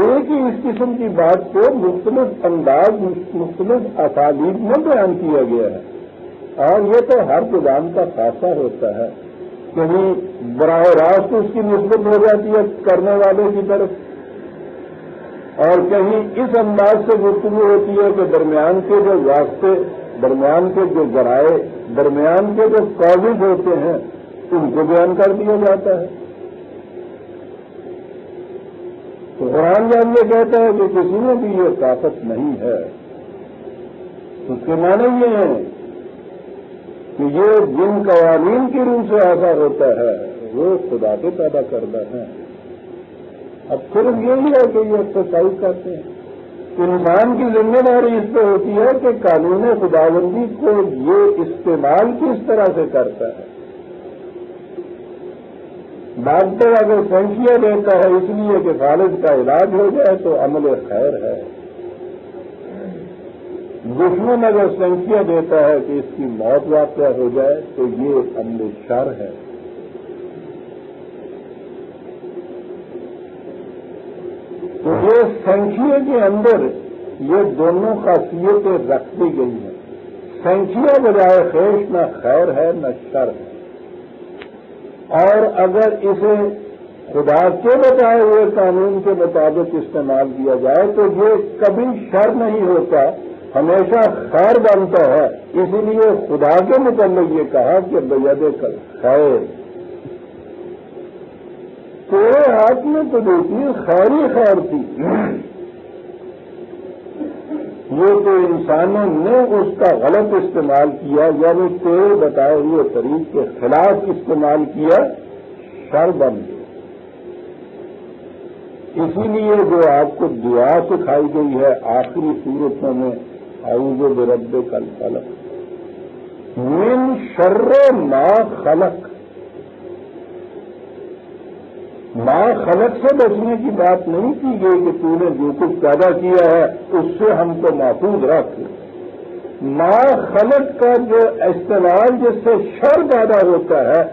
A: ایک ہی اس قسم کی بات کو مختلف انداز، مختلف اسالیب میں بیان کیا گیا ہے۔ اور یہ تو ہر پروگرام کا خاصہ ہوتا ہے کہیں براہ راست اس کی نسبت ہو جاتی ہے کرنے والے کی طرف۔ اور کہیں اس انداز سے گفتگو ہوتی ہے کہ درمیان کے جو واسطے، درمیان کے جو ذرائع درمیان کے جو کاغذ ہوتے ہیں، ان کو بیان کر دیا جاتا ہے۔ تو قرآن جان یہ کہتا ہے کہ کسی میں بھی یہ طاقت نہیں ہے اس کے معنی یہ ہے کہ یہ جن قوانین کی روح سے ایسا ہوتا ہے، وہ خدا کے پیدا کردہ ہیں۔ اب صرف یہی ہے کہ یہ ایکسرسائز کرتے ہیں۔ انسان کی ذمہ داری اس پہ ہوتی ہے کہ قانون خداوندی کو یہ استعمال کس طرح سے کرتا ہے۔ ڈاکٹر اگر سنکھیا دیتا ہے اس لیے کہ فالج کا علاج ہو جائے تو عمل خیر ہے۔ دشمن اگر سنکھیا دیتا ہے کہ اس کی موت واقع ہو جائے تو یہ عمل شر ہے۔ تو یہ سنکھیا کے اندر یہ دونوں خاصیتیں رکھ دی گئی ہیں۔ سنکھیا بجائے خیش نہ خیر ہے نہ شر۔ ہے اور اگر اسے خدا کے بتائے ہوئے قانون کے مطابق استعمال کیا جائے تو یہ کبھی شر نہیں ہوتا، ہمیشہ خیر بنتا ہے۔ اسی لیے خدا کے متعلق یہ کہا کہ بید کل خیر۔ تیرے ہاتھ میں تو دیکھیے خیری خیر تھی۔ یہ تو انسانوں نے اس کا غلط استعمال کیا یعنی تیرے بتائے ہوئے طریق کے خلاف استعمال کیا، شر بن گیا۔ اسی لیے جو آپ کو دعا سکھائی گئی ہے، آخری صورتوں میں، اعوذ برب کل فلق من شر ما خلق۔ ماں خلق سے بچنے کی بات نہیں کی گئی کہ تو نے جو کچھ پیدا کیا ہے، اس سے ہم کو محفوظ رکھ۔ ماں خلق کا جو استعمال جس سے شر پیدا ہوتا ہے،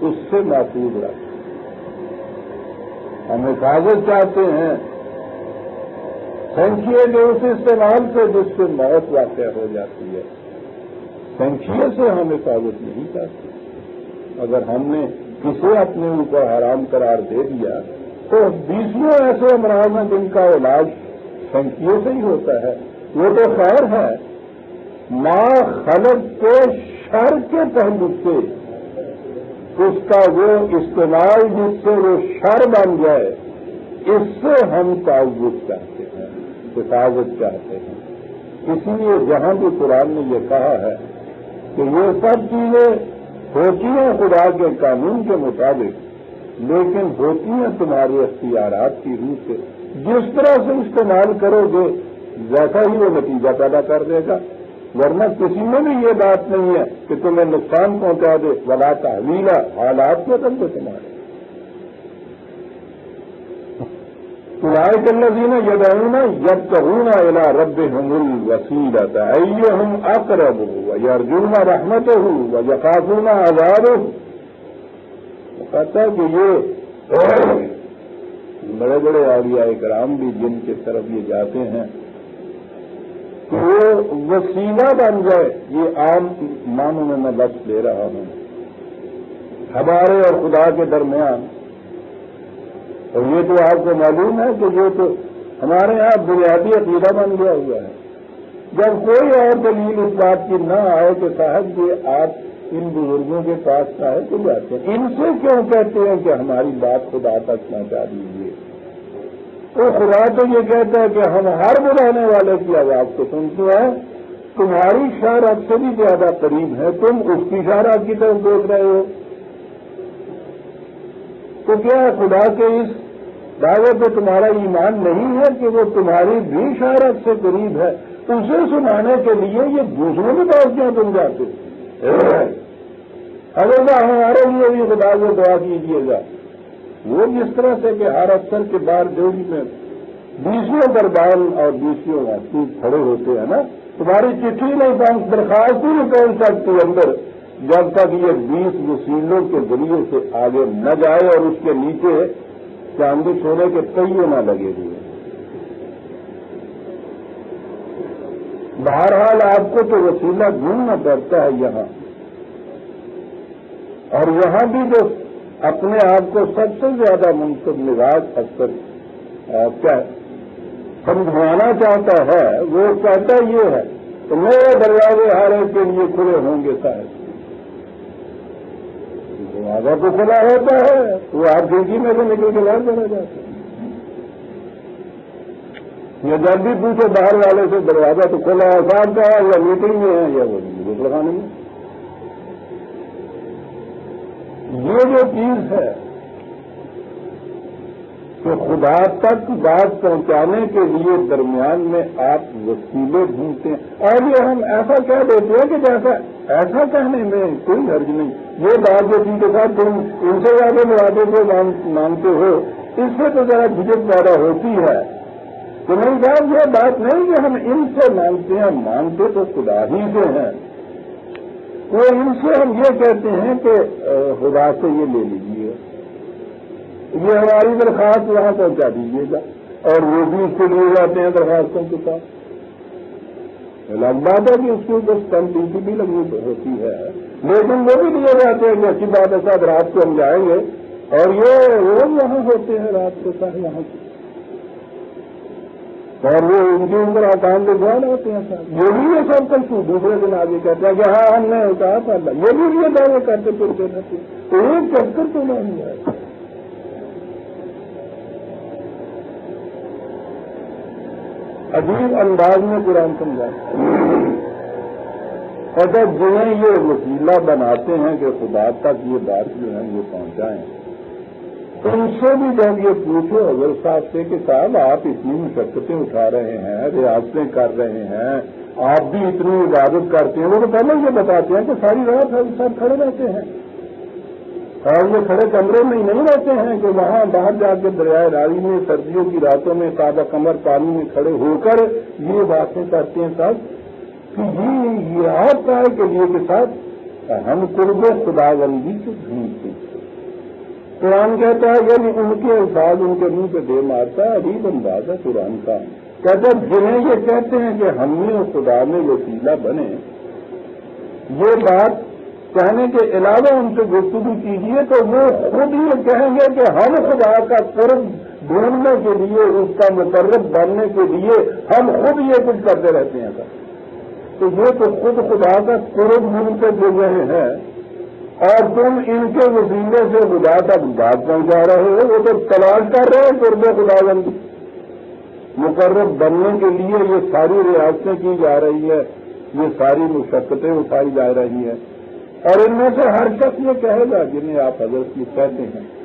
A: اس سے محفوظ رکھ۔ ہم حفاظت چاہتے ہیں۔ سنکھیے کے اس استعمال سے جس سے موت واقع ہو جاتی ہے۔ سنکھیے سے ہم حفاظت نہیں چاہتے اگر ہم نے کسے اپنے اوپر حرام قرار دے دیا، تو بیسوں ایسے امراض ہیں جن کا علاج سنکھیوں سے ہی ہوتا ہے۔ وہ تو خیر ہے۔ ماں خلق کے شر کے پہلو سے اس کا وہ استعمال جس سے وہ شر بن جائے، اس سے ہم تعوض چاہتے ہیں، حفاظت چاہتے ہیں۔ اسی لیے جہاں بھی قرآن نے یہ کہا ہے کہ یہ سب چیزیں ہوتی ہیں خدا کے قانون کے مطابق، لیکن ہوتی ہیں تمہارے اختیارات کی روح سے جس طرح سے استعمال کرو گے، ویسا ہی وہ نتیجہ پیدا کر دے گا۔ ورنہ کسی میں بھی یہ بات نہیں ہے کہ تمہیں نقصان پہنچا دے۔ ولا تحویلا حالات بدل تم تمہارے تمہارے کلین یدعون یبتغون الى ربهم الوسیلة ایہم اقرب ویرجون رحمته ویخافون عذابه. کہتا ہے کہ یہ بڑے بڑے اولیاء کرام بھی جن کی طرف یہ جاتے ہیں، وہ وسیلہ بن جائے۔ یہ عام معنوں میں میں لفظ دے رہا ہوں۔ ہمارے اور خدا کے درمیان اور یہ تو آپ کو معلوم ہے کہ یہ تو ہمارے یہاں بنیادی عقیدہ بن گیا ہوا ہے۔ جب کوئی اور دلیل اس بات کی نہ آئے کہ صاحب یہ آپ ان بزرگوں کے پاس چاہے تو جاتے ہیں۔ ان سے کیوں کہتے ہیں کہ ہماری بات خدا تک پہنچا دیجیے تو خدا تو یہ کہتا ہے کہ ہم ہر بلانے والے کی آواز کو سنتے ہیں۔ تمہاری شہر اب سے بھی زیادہ قریب ہے تم اس کی شہرات کی طرف دیکھ رہے ہو۔ تو کیا خدا کے اس دعوے پہ تمہارا ایمان نہیں ہے کہ وہ تمہاری بھی شہرت سے قریب ہے۔ اسے سنانے کے لیے یہ دوسروں کے پاس کیوں تم جاتے اگر وہ ہمارے لیے بھی خدا کو دعا کیجیے گا۔ وہ جس طرح سے کہ ہر افسر کے بعد جو میں بیسوں دربان اور بیسوں کھڑے ہوتے ہیں نا، تمہاری چٹھی نہیں درخواست ہی نہیں پہنچ سکتی اندر۔ جب تک یہ بیس وسیلوں کے ذریعے سے آگے نہ جائے اور اس کے نیچے چاندی سونے کے پہیے نہ لگے ہوئے۔ بہرحال آپ کو تو وسیلہ ڈھونڈنا پڑتا ہے یہاں۔ اور یہاں بھی جو اپنے آپ کو سب سے زیادہ منصب نواز اکثر کیا سمجھوانا چاہتا ہے، وہ کہتا یہ ہے کہ میرے دروازے ہارے کے لیے کھلے ہوں گے صاحب دروازہ تو کھلا ہوتا ہے وہ آپ کھڑکی میں سے نکل کے باہر چلا جاتا ہے یہ جب بھی پوچھو باہر والے سے، دروازہ تو کھلا ہے، صاحب کا ہے، یا میٹنگ میں ہے، یا وہ بک لگانے میں۔ یہ جو چیز ہے کہ خدا تک بات پہنچانے کے لیے درمیان میں آپ وسیلے ڈھونڈتے ہیں۔ اور یہ ہم ایسا کہہ دیتے ہیں کہ جیسا ایسا کہنے میں کوئی حرج نہیں۔ یہ بات جو جن کے ساتھ تم ان سے زیادہ مرادوں کو مانتے ہو۔ اس سے تو ذرا جھجک پیدا ہوتی ہے۔ تو نہیں صاحب یہ بات نہیں کہ ہم ان سے مانتے ہیں مانتے تو خدا ہی سے ہیں۔ وہ ان سے ہم یہ کہتے ہیں کہ خدا سے یہ لے لیجیے یہ ہماری درخواست وہاں پہنچا دیجیے گا۔ اور وہ بھی اس کو لیے جاتے ہیں درخواستوں کے ساتھ۔ الگ بات ہے کہ اس کے اوپر اسٹمپ ڈیوٹی بھی لگنی ہوتی ہے۔ لیکن وہ بھی دیے جاتے ہیں کہ اچھی بات ہے صاحب رات کو ہم جائیں گے۔ اور یہ روز یہاں ہوتے ہیں، رات کو سر یہاں۔ سے اور وہ ان کے اندر آکان کے دھیان ہوتے ہیں سر یہ بھی یہ سب کچھ دوسرے دن آگے کہتے ہیں کہ ہاں ہم نے کہا تھا یہ بھی یہ دعوے کرتے پھرتے رہتے تو ایک چکر تو نہیں ہے۔ عجیب انداز میں قرآن سمجھا اگر جنہیں یہ وسیلہ بناتے ہیں کہ خدا تک یہ بات جو ہے یہ پہنچائیں ان سے بھی جب یہ پوچھو، حضرت صاحب سے کہ صاحب، آپ اتنی مشقتیں اٹھا رہے ہیں، ریاستیں کر رہے ہیں، آپ بھی اتنی عبادت کرتے ہیں، وہ تو پہلے یہ بتاتے ہیں کہ ساری رات ہم سب کھڑے رہتے ہیں۔ اور یہ کھڑے کمرے میں ہی نہیں رہتے ہیں کہ وہاں باہر جا کے دریائے راوی میں، سردیوں کی راتوں میں تازہ کمر پانی میں کھڑے ہو کر یہ باتیں کرتے ہیں سب۔ کہ یہ آپ کا ہے کہ یہ کے ساتھ ہم قرب خدا بندی سے ڈھونڈتے قرآن کہتا ہے یعنی ان کے الفاظ ان کے منہ پہ دے مارتا، عجیب انداز ہے قرآن کا۔ کہتے جنہیں یہ کہتے ہیں کہ ہم نے خدا میں وسیلہ بنے۔ یہ بات کہنے کے علاوہ ان سے گفتگو کیجیے تو وہ خود یہ کہیں گے کہ ہم خدا کا قرب ڈھونڈنے کے لیے، اس کا مقرر بننے کے لیے ہم خود یہ کچھ کرتے رہتے ہیں۔ سر تو یہ تو خود خدا کا قرب ڈھونڈ کے دے رہے ہیں اور تم ان کے وسیلے سے خدا تک بات پہنچا رہے ہو، وہ تو تلاش کر رہے ہیں قرب خدا بندی مقرر بننے کے لیے یہ ساری ریاستیں کی جا رہی ہے، یہ ساری مشقتیں اٹھائی جا رہی ہیں۔ اور ان میں سے ہر شخص یہ کہے گا جنہیں آپ حضرت کی کہتے ہیں۔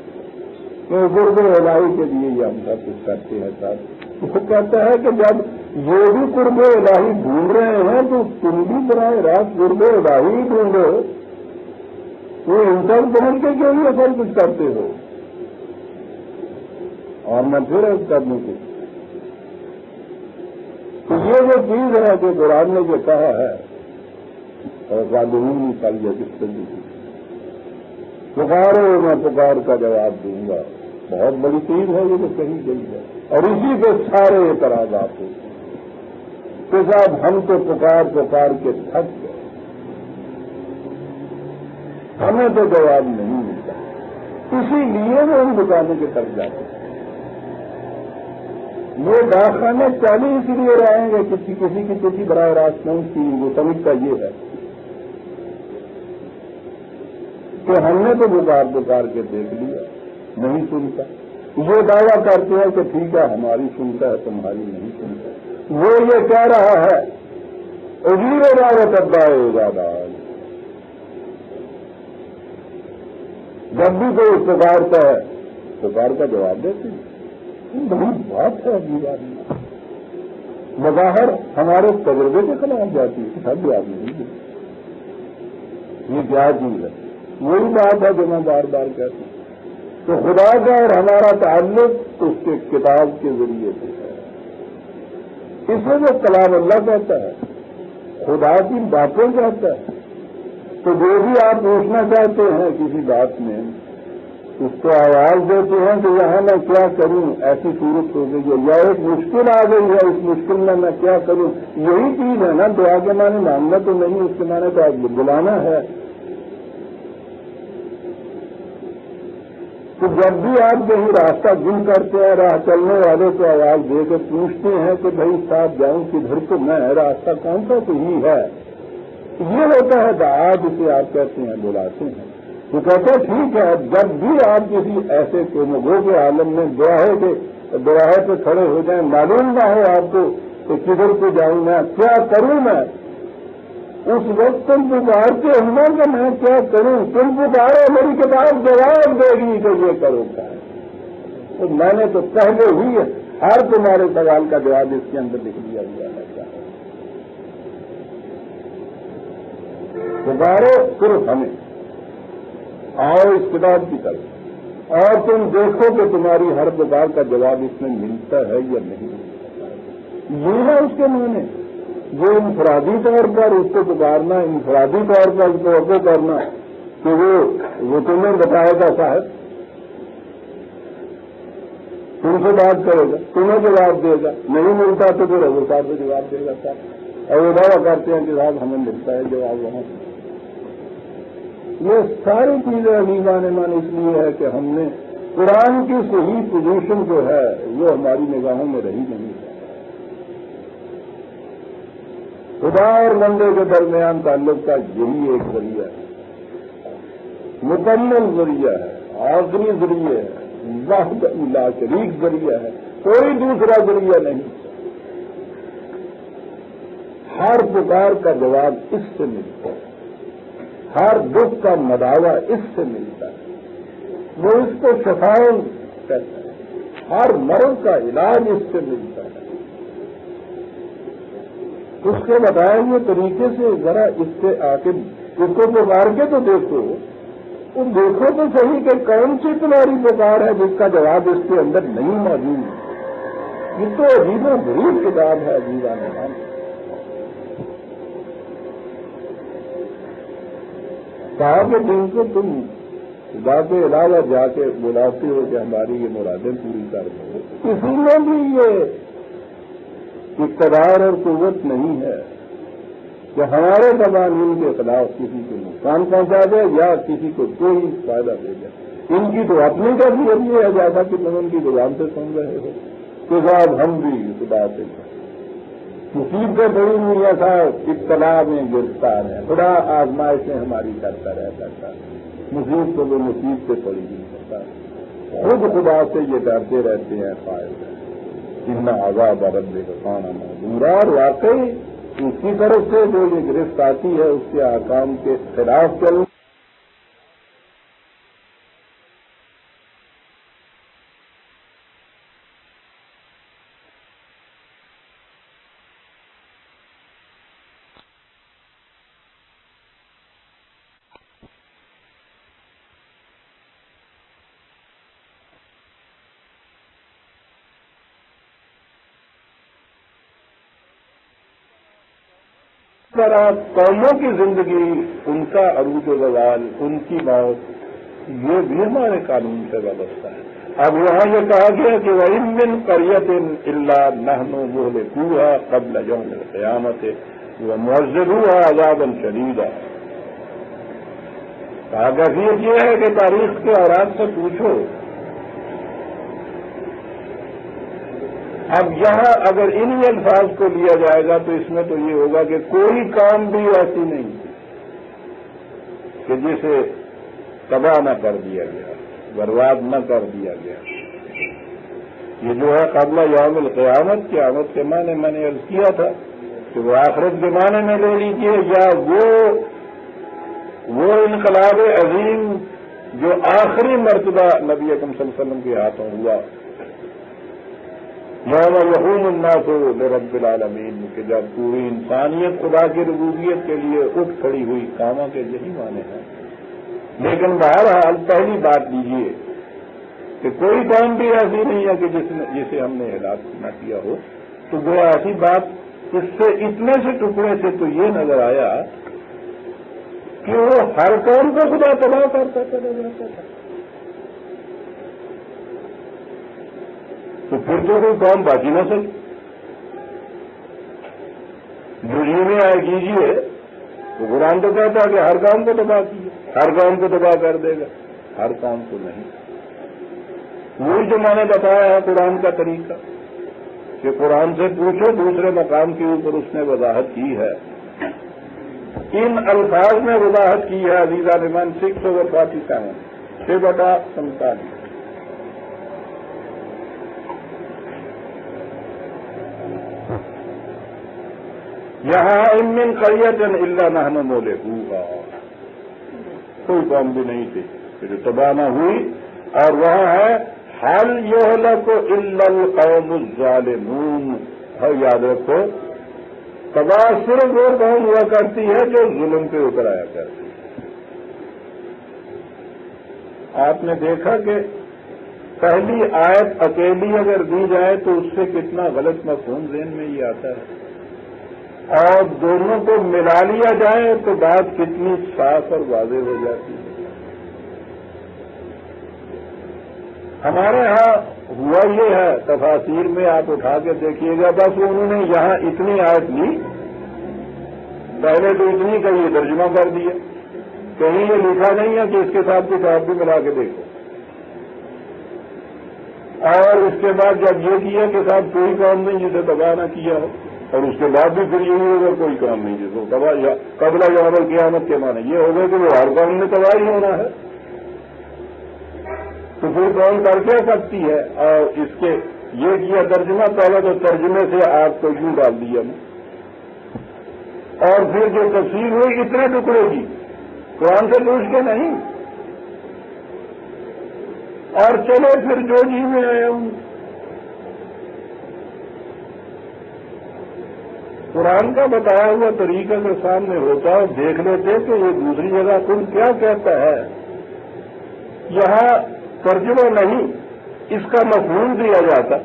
A: کہ گرد الہی کے لیے یہ ہم سب کچھ کرتے ہیں سر وہ کہتا ہے کہ جب یہ بھی قرب الہی ڈھونڈ رہے ہیں، تو تم بھی براہ راست قرب الہی ڈھونڈو۔ وہ انسان پہنچ کے کیوں یہ سب کچھ کرتے ہو؟ اور میں پھر کرنے کی یہ جو چیز ہے جو قرآن نے جو کہا ہے اور قانون نکالی ہے کس طریقے پکارو، میں پکار کا جواب دوں گا۔ بہت بڑی چیز ہے یہ تو کہیں گئی ہے۔ اور اسی کے سارے اعتراضات ہوتے ہیں۔ کہ صاحب، ہم تو پکار پکار کے تھک گئے۔ ہمیں تو جواب نہیں ملتا۔ اسی لیے وہ ان دکانوں کی طرف جاتے ہیں۔ وہ ڈاکخانے چالی اس لیے رہیں گے، کسی کسی کی کسی براہ راست نہیں کی وہ سمجھتا یہ ہے۔ کہ ہم نے تو بکار بکار کے دیکھ لیا، نہیں سنتا۔ وہ دعویٰ کرتے ہیں کہ ٹھیک ہے، ہماری سنتا ہے، تمہاری نہیں سنتا۔ وہ یہ کہہ رہا ہے عجیب دعوت ابا ہے زیادہ جب بھی کوئی پکارتا ہے پکار کا جواب دیتے ہیں بڑی بات ہے، ابھی آدمی مظاہر ہمارے تجربے کے خلاف جاتی ہے سب جواب نہیں دیتے یہ کیا چیز ہے؟ وہی بات ہے جو میں بار بار کہتا ہوں۔ تو خدا کا اور ہمارا تعلق اس کے کتاب کے ذریعے سے ہے۔ اس میں جو کلام اللہ کہتا ہے، خدا کی باتیں کہتا ہے۔ تو جو بھی آپ پوچھنا چاہتے ہیں کسی بات میں، اس کو آواز دیتے ہیں کہ یہاں میں کیا کروں؟ ایسی صورت ہو گئی ہے۔ یا ایک مشکل آ گئی ہے، اس مشکل میں میں کیا کروں؟ یہی چیز ہے نا دعا کے معنی مانگنا تو نہیں، اس کے معنی تو آپ بلانا ہے۔ تو جب بھی آپ کہیں راستہ گم کرتے ہیں، راہ چلنے والے کو آواز دے کے پوچھتے ہیں کہ بھائی صاحب جاؤں کدھر تو میں، راستہ کون سا صحیح ہے؟ یہ ہوتا ہے دعا جسے آپ کہتے ہیں، بلاتے ہیں۔ تو کہتے ہیں، ٹھیک ہے، جب بھی آپ کسی ایسے کو کے عالم میں دوراہے کے دوراہے پہ کھڑے ہو جائیں، معلوم نہ ہو آپ کو کہ کدھر کو جاؤں میں، کیا کروں میں؟ اس وقت تم پکارتے ہوں کہ میں کیا کروں؟ تم پکارو، میری کتاب جواب دے گی کہ یہ کرو کیا؟ تو میں نے تو پہلے ہی ہر تمہارے سوال کا جواب اس کے اندر لکھ دیا گیا ہے۔ پکارو صرف ہمیں آؤ اس کتاب کی طرف۔ اور تم دیکھو کہ تمہاری ہر پکار کا جواب اس میں ملتا ہے یا نہیں۔ یہ ہے اس کے معنی۔ یہ انفرادی طور پر اس کو پکارنا، انفرادی طور پر اس کو اکو کرنا، کہ وہ وہ تمہیں بتائے گا صاحب، تم سے بات کرے گا، تمہیں جواب دے گا، نہیں ملتا تو پھر صاحب سے جواب دے گا صاحب۔ اور وہ دعویٰ کرتے ہیں کہ صاحب ہمیں ملتا ہے جواب وہاں سے۔ یہ ساری چیزیں علیمان مان اس لیے ہے کہ ہم نے قرآن کی صحیح پوزیشن جو ہے، وہ ہماری نگاہوں میں رہی نہیں۔ ہے خدا اور بندے کے درمیان تعلق کا یہی ایک ذریعہ ہے۔ مکمل ذریعہ ہے آخری ذریعہ ہے واحد لا شریک ذریعہ ہے، کوئی دوسرا ذریعہ نہیں۔ ہر پکار کا جواب اس سے ملتا ہے۔ ہر دکھ کا مداوع اس سے ملتا ہے۔ وہ اس کو شفاؤں کرتا ہے ہر مرض کا علاج اس سے ملتا ہے۔ اس کے بتائے ہوئے طریقے سے ذرا اس سے آ کے اس کو پکار کے تو دیکھو۔ ان دیکھو تو صحیح کہ کون سی تمہاری پکار ہے جس کا جواب اس کے اندر نہیں موجود۔ یہ تو عجیب و غریب کتاب ہے عجیب آنے کہا کہ جن کو تم خدا کے علاوہ جا کے بلاتے ہو کہ ہماری یہ مرادیں پوری کر دو۔ اسی میں بھی یہ اقتدار اور قوت نہیں ہے کہ ہمارے قوانین کے خلاف کسی کو نقصان پہنچا دے یا کسی کو کوئی فائدہ دے دے۔ ان کی تو اپنی کا بھی یہ ہے جیسا کہ تم ان کی زبان سے سن رہے ہو۔ کہ صاحب ہم بھی خدا سے مصیبتیں بڑی ہوئی ہے صاحب اطلاع میں گرفتار ہے۔ خدا آزمائش میں ہماری کرتا رہتا تھا مصیب کو وہ مصیب سے پڑی ہوئی کرتا خود خدا سے یہ ڈرتے رہتے ہیں فائد جتنا آزاد عرب کا کھانا موجود اور واقعی اس کی طرف سے جو یہ گرفت آتی ہے، اس کے آکام کے خلاف چل طرح قوموں کی زندگی، ان کا عروج و زوال، ان کی موت، یہ بھی ہمارے قانون سے وابستہ ہے۔ اب یہاں یہ کہا گیا کہ وہ ان دن کریت اللہ نہنو بولے پورا قبل یوم قیامت وہ مسجد ہوا آزاد الشدید کہا یہ ہے کہ تاریخ کے اوراد سے پوچھو اب یہاں اگر انہی الفاظ کو لیا جائے گا تو اس میں تو یہ ہوگا کہ کوئی کام بھی ایسی نہیں کہ جسے تباہ نہ کر دیا گیا، برباد نہ کر دیا گیا۔ یہ جو ہے قبلہ یوم القیامت کی آمد کے معنی میں نے عرض کیا تھا کہ وہ آخرت کے معنی میں لے لیجیے یا وہ وہ انقلاب عظیم جو آخری مرتبہ نبی اکم صلی اللہ علیہ وسلم کے ہاتھوں ہوا۔ یقوم الناس رب العالمین کہ جب پوری انسانیت خدا کی ربوبیت کے لیے اٹھ کھڑی ہوئی کاموں کے یہی معنی ہیں۔ لیکن بہرحال پہلی بات دیجیے کہ کوئی کام بھی ایسی نہیں ہے کہ جس جسے ہم نے ہلاک نہ کیا ہو۔ تو وہ ایسی بات اس سے اتنے سے ٹکڑے سے تو یہ نظر آیا کہ وہ ہر کام کو خدا تباہ کرتا چلا جاتا تھا۔ تو پھر تو کوئی کام باقی نہ سکے جو میں آئے کیجیے تو قرآن تو کہتا ہے کہ ہر کام کو تباہ کیجیے ہر کام کو تباہ کر دے گا۔ ہر کام کو نہیں۔ وہی جو میں نے بتایا ہے قرآن کا طریقہ، کہ قرآن سے پوچھو، دوسرے مقام کے اوپر اس نے وضاحت کی ہے۔ ان الفاظ میں وضاحت کی ہے Azeeza Rahman six over forty seven چھ بٹا سنتالیس یہاں امن قریتن اللہ نہن مولے ہوگا کوئی کام بھی نہیں تھی پھر تباہ نہ ہوئی۔ اور وہاں ہے حل یہ کو القوم الظالمون۔ ہے یاد رکھو، تباہ صرف وہ قوم ہوا کرتی ہے جو ظلم پہ اتر آیا کرتی ہے۔ آپ نے دیکھا کہ پہلی آیت اکیلی اگر دی جائے تو اس سے کتنا غلط مفہوم ذہن میں یہ آتا ہے۔ اور دونوں کو ملا لیا جائے تو بات کتنی صاف اور واضح ہو جاتی ہے۔ ہمارے ہاں ہوا یہ ہے، تفاصیر میں آپ اٹھا کے دیکھیے گا۔ بس انہوں نے یہاں اتنی آیت لی، پہلے تو اتنی کا یہ ترجمہ کر دیا۔ کہیں یہ لکھا نہیں ہے کہ اس کے ساتھ کچھ آپ بھی ملا کے دیکھو اور اس کے بعد جب یہ کیا کہ صاحب کوئی کام نہیں جسے تباہ نہ کیا ہو۔ اور اس کے بعد بھی پھر یہی ہوگا، کوئی کام نہیں، جس کو تباہ قبلہ یا قیامت کے معنی یہ ہوگا کہ وہ ہر کام میں تباہ ہی ہونا ہے۔ تو پھر کون کر کے سکتی ہے؟ اور اس کے یہ کیا ترجمہ پہلے تو ترجمے سے آپ کو یوں ڈال دیا میں۔ اور پھر جو تصویر ہوئی، اتنے ٹکڑے کی۔ قرآن سے پوچھ کے نہیں۔ اور چلے پھر جو جی میں آئے ہوں۔ قرآن کا بتایا ہوا طریقہ کے سامنے ہوتا ہے، دیکھ لیتے کہ یہ دوسری جگہ کل کیا کہتا ہے۔ یہاں ترجمہ نہیں، اس کا مفہوم دیا جاتا۔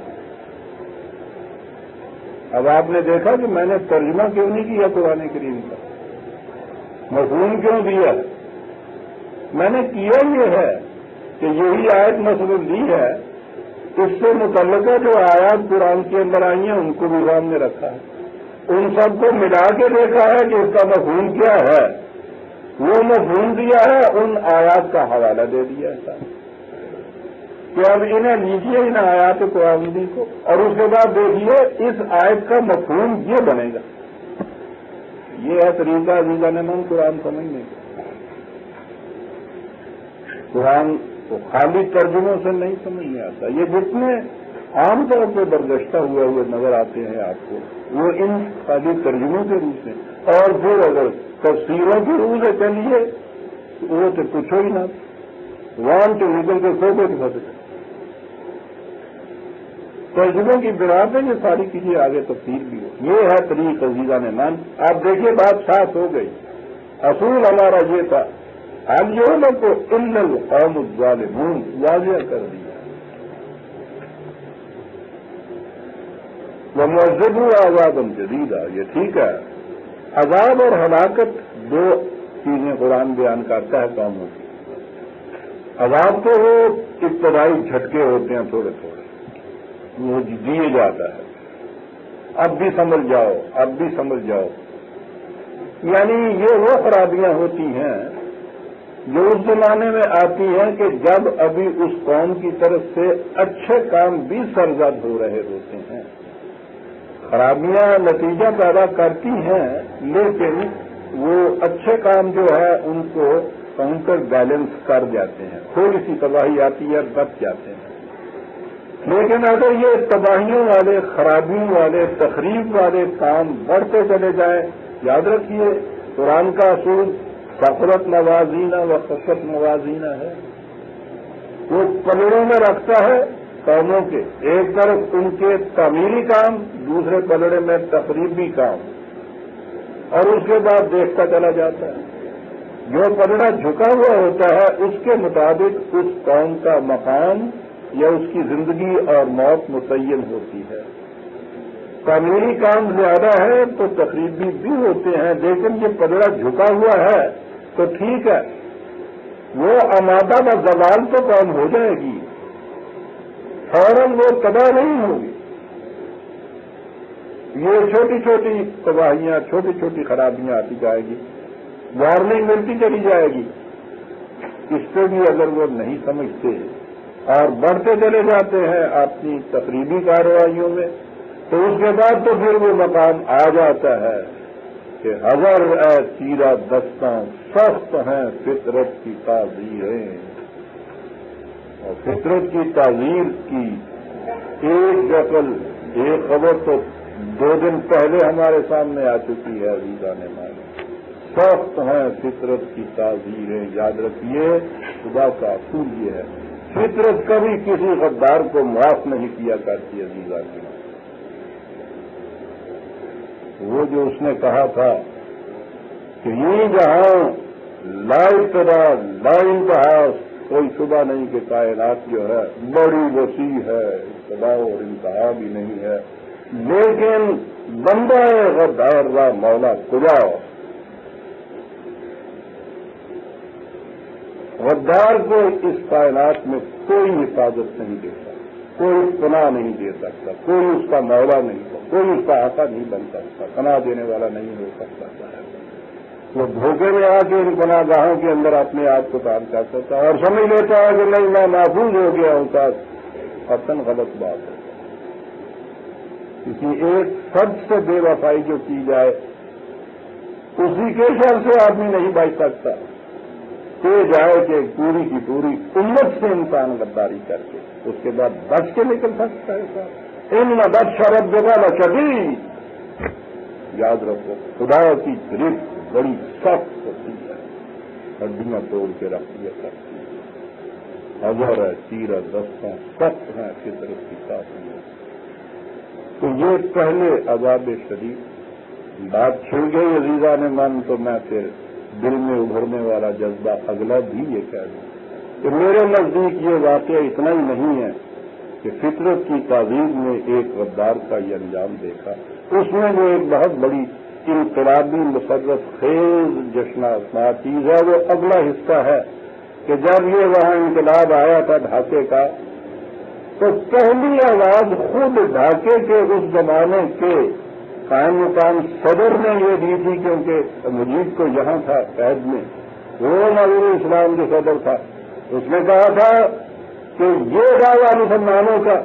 A: اب آپ نے دیکھا کہ میں نے ترجمہ کیوں نہیں کیا قرآن کریم کا؟ مفہوم کیوں دیا؟ میں نے کیا یہ ہے کہ یہی آیت مسلم دی ہے، اس سے متعلقہ جو آیات قرآن کے اندر آئی ہیں، ان کو بھی سامنے رکھا ہے۔ ان سب کو ملا کے دیکھا ہے کہ اس کا مفہوم کیا ہے۔ وہ مفہوم دیا ہے، ان آیات کا حوالہ دے دیا ہے۔ کہ اب انہیں لیجیے ان آیات قرآن کو۔ اور اس کے بعد دیکھیے، اس آیت کا مفہوم یہ بنے گا۔ یہ ہے طریقہ عزیزہ نے من قرآن سمجھنے کا قرآن تو خالی ترجموں سے نہیں سمجھ میں آتا۔ یہ جتنے عام طور پہ بردشتہ ہوئے ہوئے نظر آتے ہیں آپ کو۔ وہ ان خالی ترجموں کے روح سے۔ اور پھر اگر تفصیلوں کے روح سے چلیے، وہ تو پوچھو ہی نہ۔ وان تو نکل کے سو کے پھنس ترجموں کی بنا پہ یہ ساری چیزیں آگے تفصیل بھی ہو۔ یہ ہے طریق عزیزہ نے مان آپ دیکھیے بات صاف ہو گئی۔ اصول ہمارا یہ تھا اب جو کو ان قوم الظالمون۔ واضح کر دیا۔ وہ مسجد آزاد جدیدہ یہ ٹھیک ہے۔ عذاب اور ہلاکت دو چیزیں قرآن بیان کرتا ہے قوموں کی۔ عذاب تو وہ ابتدائی جھٹکے ہوتے ہیں تھوڑے تھوڑے۔ وہ دیے جاتا ہے۔ اب بھی سمجھ جاؤ، اب بھی سمجھ جاؤ۔ یعنی یہ وہ خرابیاں ہوتی ہیں جو اس زمانے میں آتی ہیں کہ جب ابھی اس قوم کی طرف سے اچھے کام بھی سرزد ہو رہے ہوتے ہیں۔ خرابیاں نتیجہ پیدا کرتی ہیں، لیکن وہ اچھے کام جو ہے، ان کو کاؤنٹر بیلنس کر جاتے ہیں۔ تھوڑی سی تباہی آتی ہے بچ جاتے ہیں۔ لیکن اگر یہ تباہیوں والے، خرابیوں والے تقریب والے کام بڑھتے چلے جائیں، یاد رکھیے، قرآن کا اصول فخرت موازینہ و فخرت موازینہ ہے۔ وہ پلڑوں میں رکھتا ہے قوموں کے ایک طرف ان کے تعمیری کام، دوسرے پلڑے میں تقریبی کام۔ اور اس کے بعد دیکھتا چلا جاتا ہے۔ جو پلڑا جھکا ہوا ہوتا ہے، اس کے مطابق اس قوم کا مقام یا اس کی زندگی اور موت متعین ہوتی ہے۔ تعمیری کام زیادہ ہے تو تقریبی بھی ہوتے ہیں، لیکن یہ پلڑا جھکا ہوا ہے تو ٹھیک ہے۔ وہ آمادہ و زوال تو کام ہو جائے گی۔ فوراً وہ تباہ نہیں ہوگی یہ چھوٹی چھوٹی تباہیاں، چھوٹی چھوٹی خرابیاں آتی جائے گی۔ وارننگ ملتی چلی جائے گی۔ اس پہ بھی اگر وہ نہیں سمجھتے اور بڑھتے چلے جاتے ہیں اپنی تقریبی کارروائیوں میں، تو اس کے بعد تو پھر وہ مقام آ جاتا ہے کہ ہزار اے تیرا دستاں سخت ہیں فطرت کی تعزیریں فطرت کی تعزیر کی ایک دقل ایک خبر تو دو دن پہلے ہمارے سامنے آ چکی ہے عزیزہ نے مانا سخت ہیں فطرت کی تعزیریں یاد رکھیے، خدا کا اصول یہ ہے۔ فطرت کبھی کسی غدار کو معاف نہیں کیا کرتی عزیزہ کی وہ جو اس نے کہا تھا کہ یہ جہاں لا ابتدا، لا انتہا کوئی صبح نہیں کہ کائنات جو ہے بڑی وسیع ہے ابتدا اور انتہا بھی نہیں ہے۔ لیکن بندہ غدار را مولا کجاؤ غدار کو اس کائنات میں کوئی حفاظت نہیں دیتا، کوئی پناہ نہیں دے سکتا، کوئی اس کا مولا نہیں کوئی اس کا آقا نہیں بن سکتا، پناہ دینے والا نہیں ہو سکتا۔ وہ دھوکے میں آ کے ان پناہ گاہوں کے اندر اپنے آپ کو کام کر سکتا ہے اور سمجھ لیتا ہے کہ نہیں میں محفوظ ہو گیا ہوں کا فتن غلط بات ہے۔ کسی ایک فرد سے بے وفائی جو کی جائے، اسی کے شر سے آدمی نہیں بچ سکتا۔ کہ جائے کہ پوری کی پوری امت سے انسان غداری کر کے اس کے بعد بچ کے نکل سکتا ہے۔ ان بد شرط جگہ نہ کبھی۔ یاد رکھو، خدا کی گرفت بڑی سخت ہوتی ہے۔ ہڈیاں توڑ کے رکھ دیا کرتی ہے ہزار ہے تیرہ دستوں سخت ہیں فطرت کی ساتھ تو یہ پہلے عذاب شریف بات چھڑ گئی عزیزہ نے من تو میں پھر دل میں ابھرنے والا جذبہ اگلا بھی یہ کہہ دوں کہ میرے نزدیک یہ واقعہ اتنا ہی نہیں ہے کہ فطرت کی تعویذ میں ایک غدار کا یہ انجام دیکھا۔ اس میں جو ایک بہت بڑی انقلابی مسرت خیز جشن چیز ہے، وہ اگلا حصہ ہے کہ جب یہ وہاں انقلاب آیا تھا ڈھاکے کا، تو پہلی آواز خود ڈھاکے کے اس زمانے کے قائم مقام صدر نے یہ دی تھی کیونکہ مجید کو یہاں تھا قید میں۔ وہ نظیر اسلام کے صدر تھا۔ اس نے کہا تھا کہ یہ دعویٰ مسلمانوں کا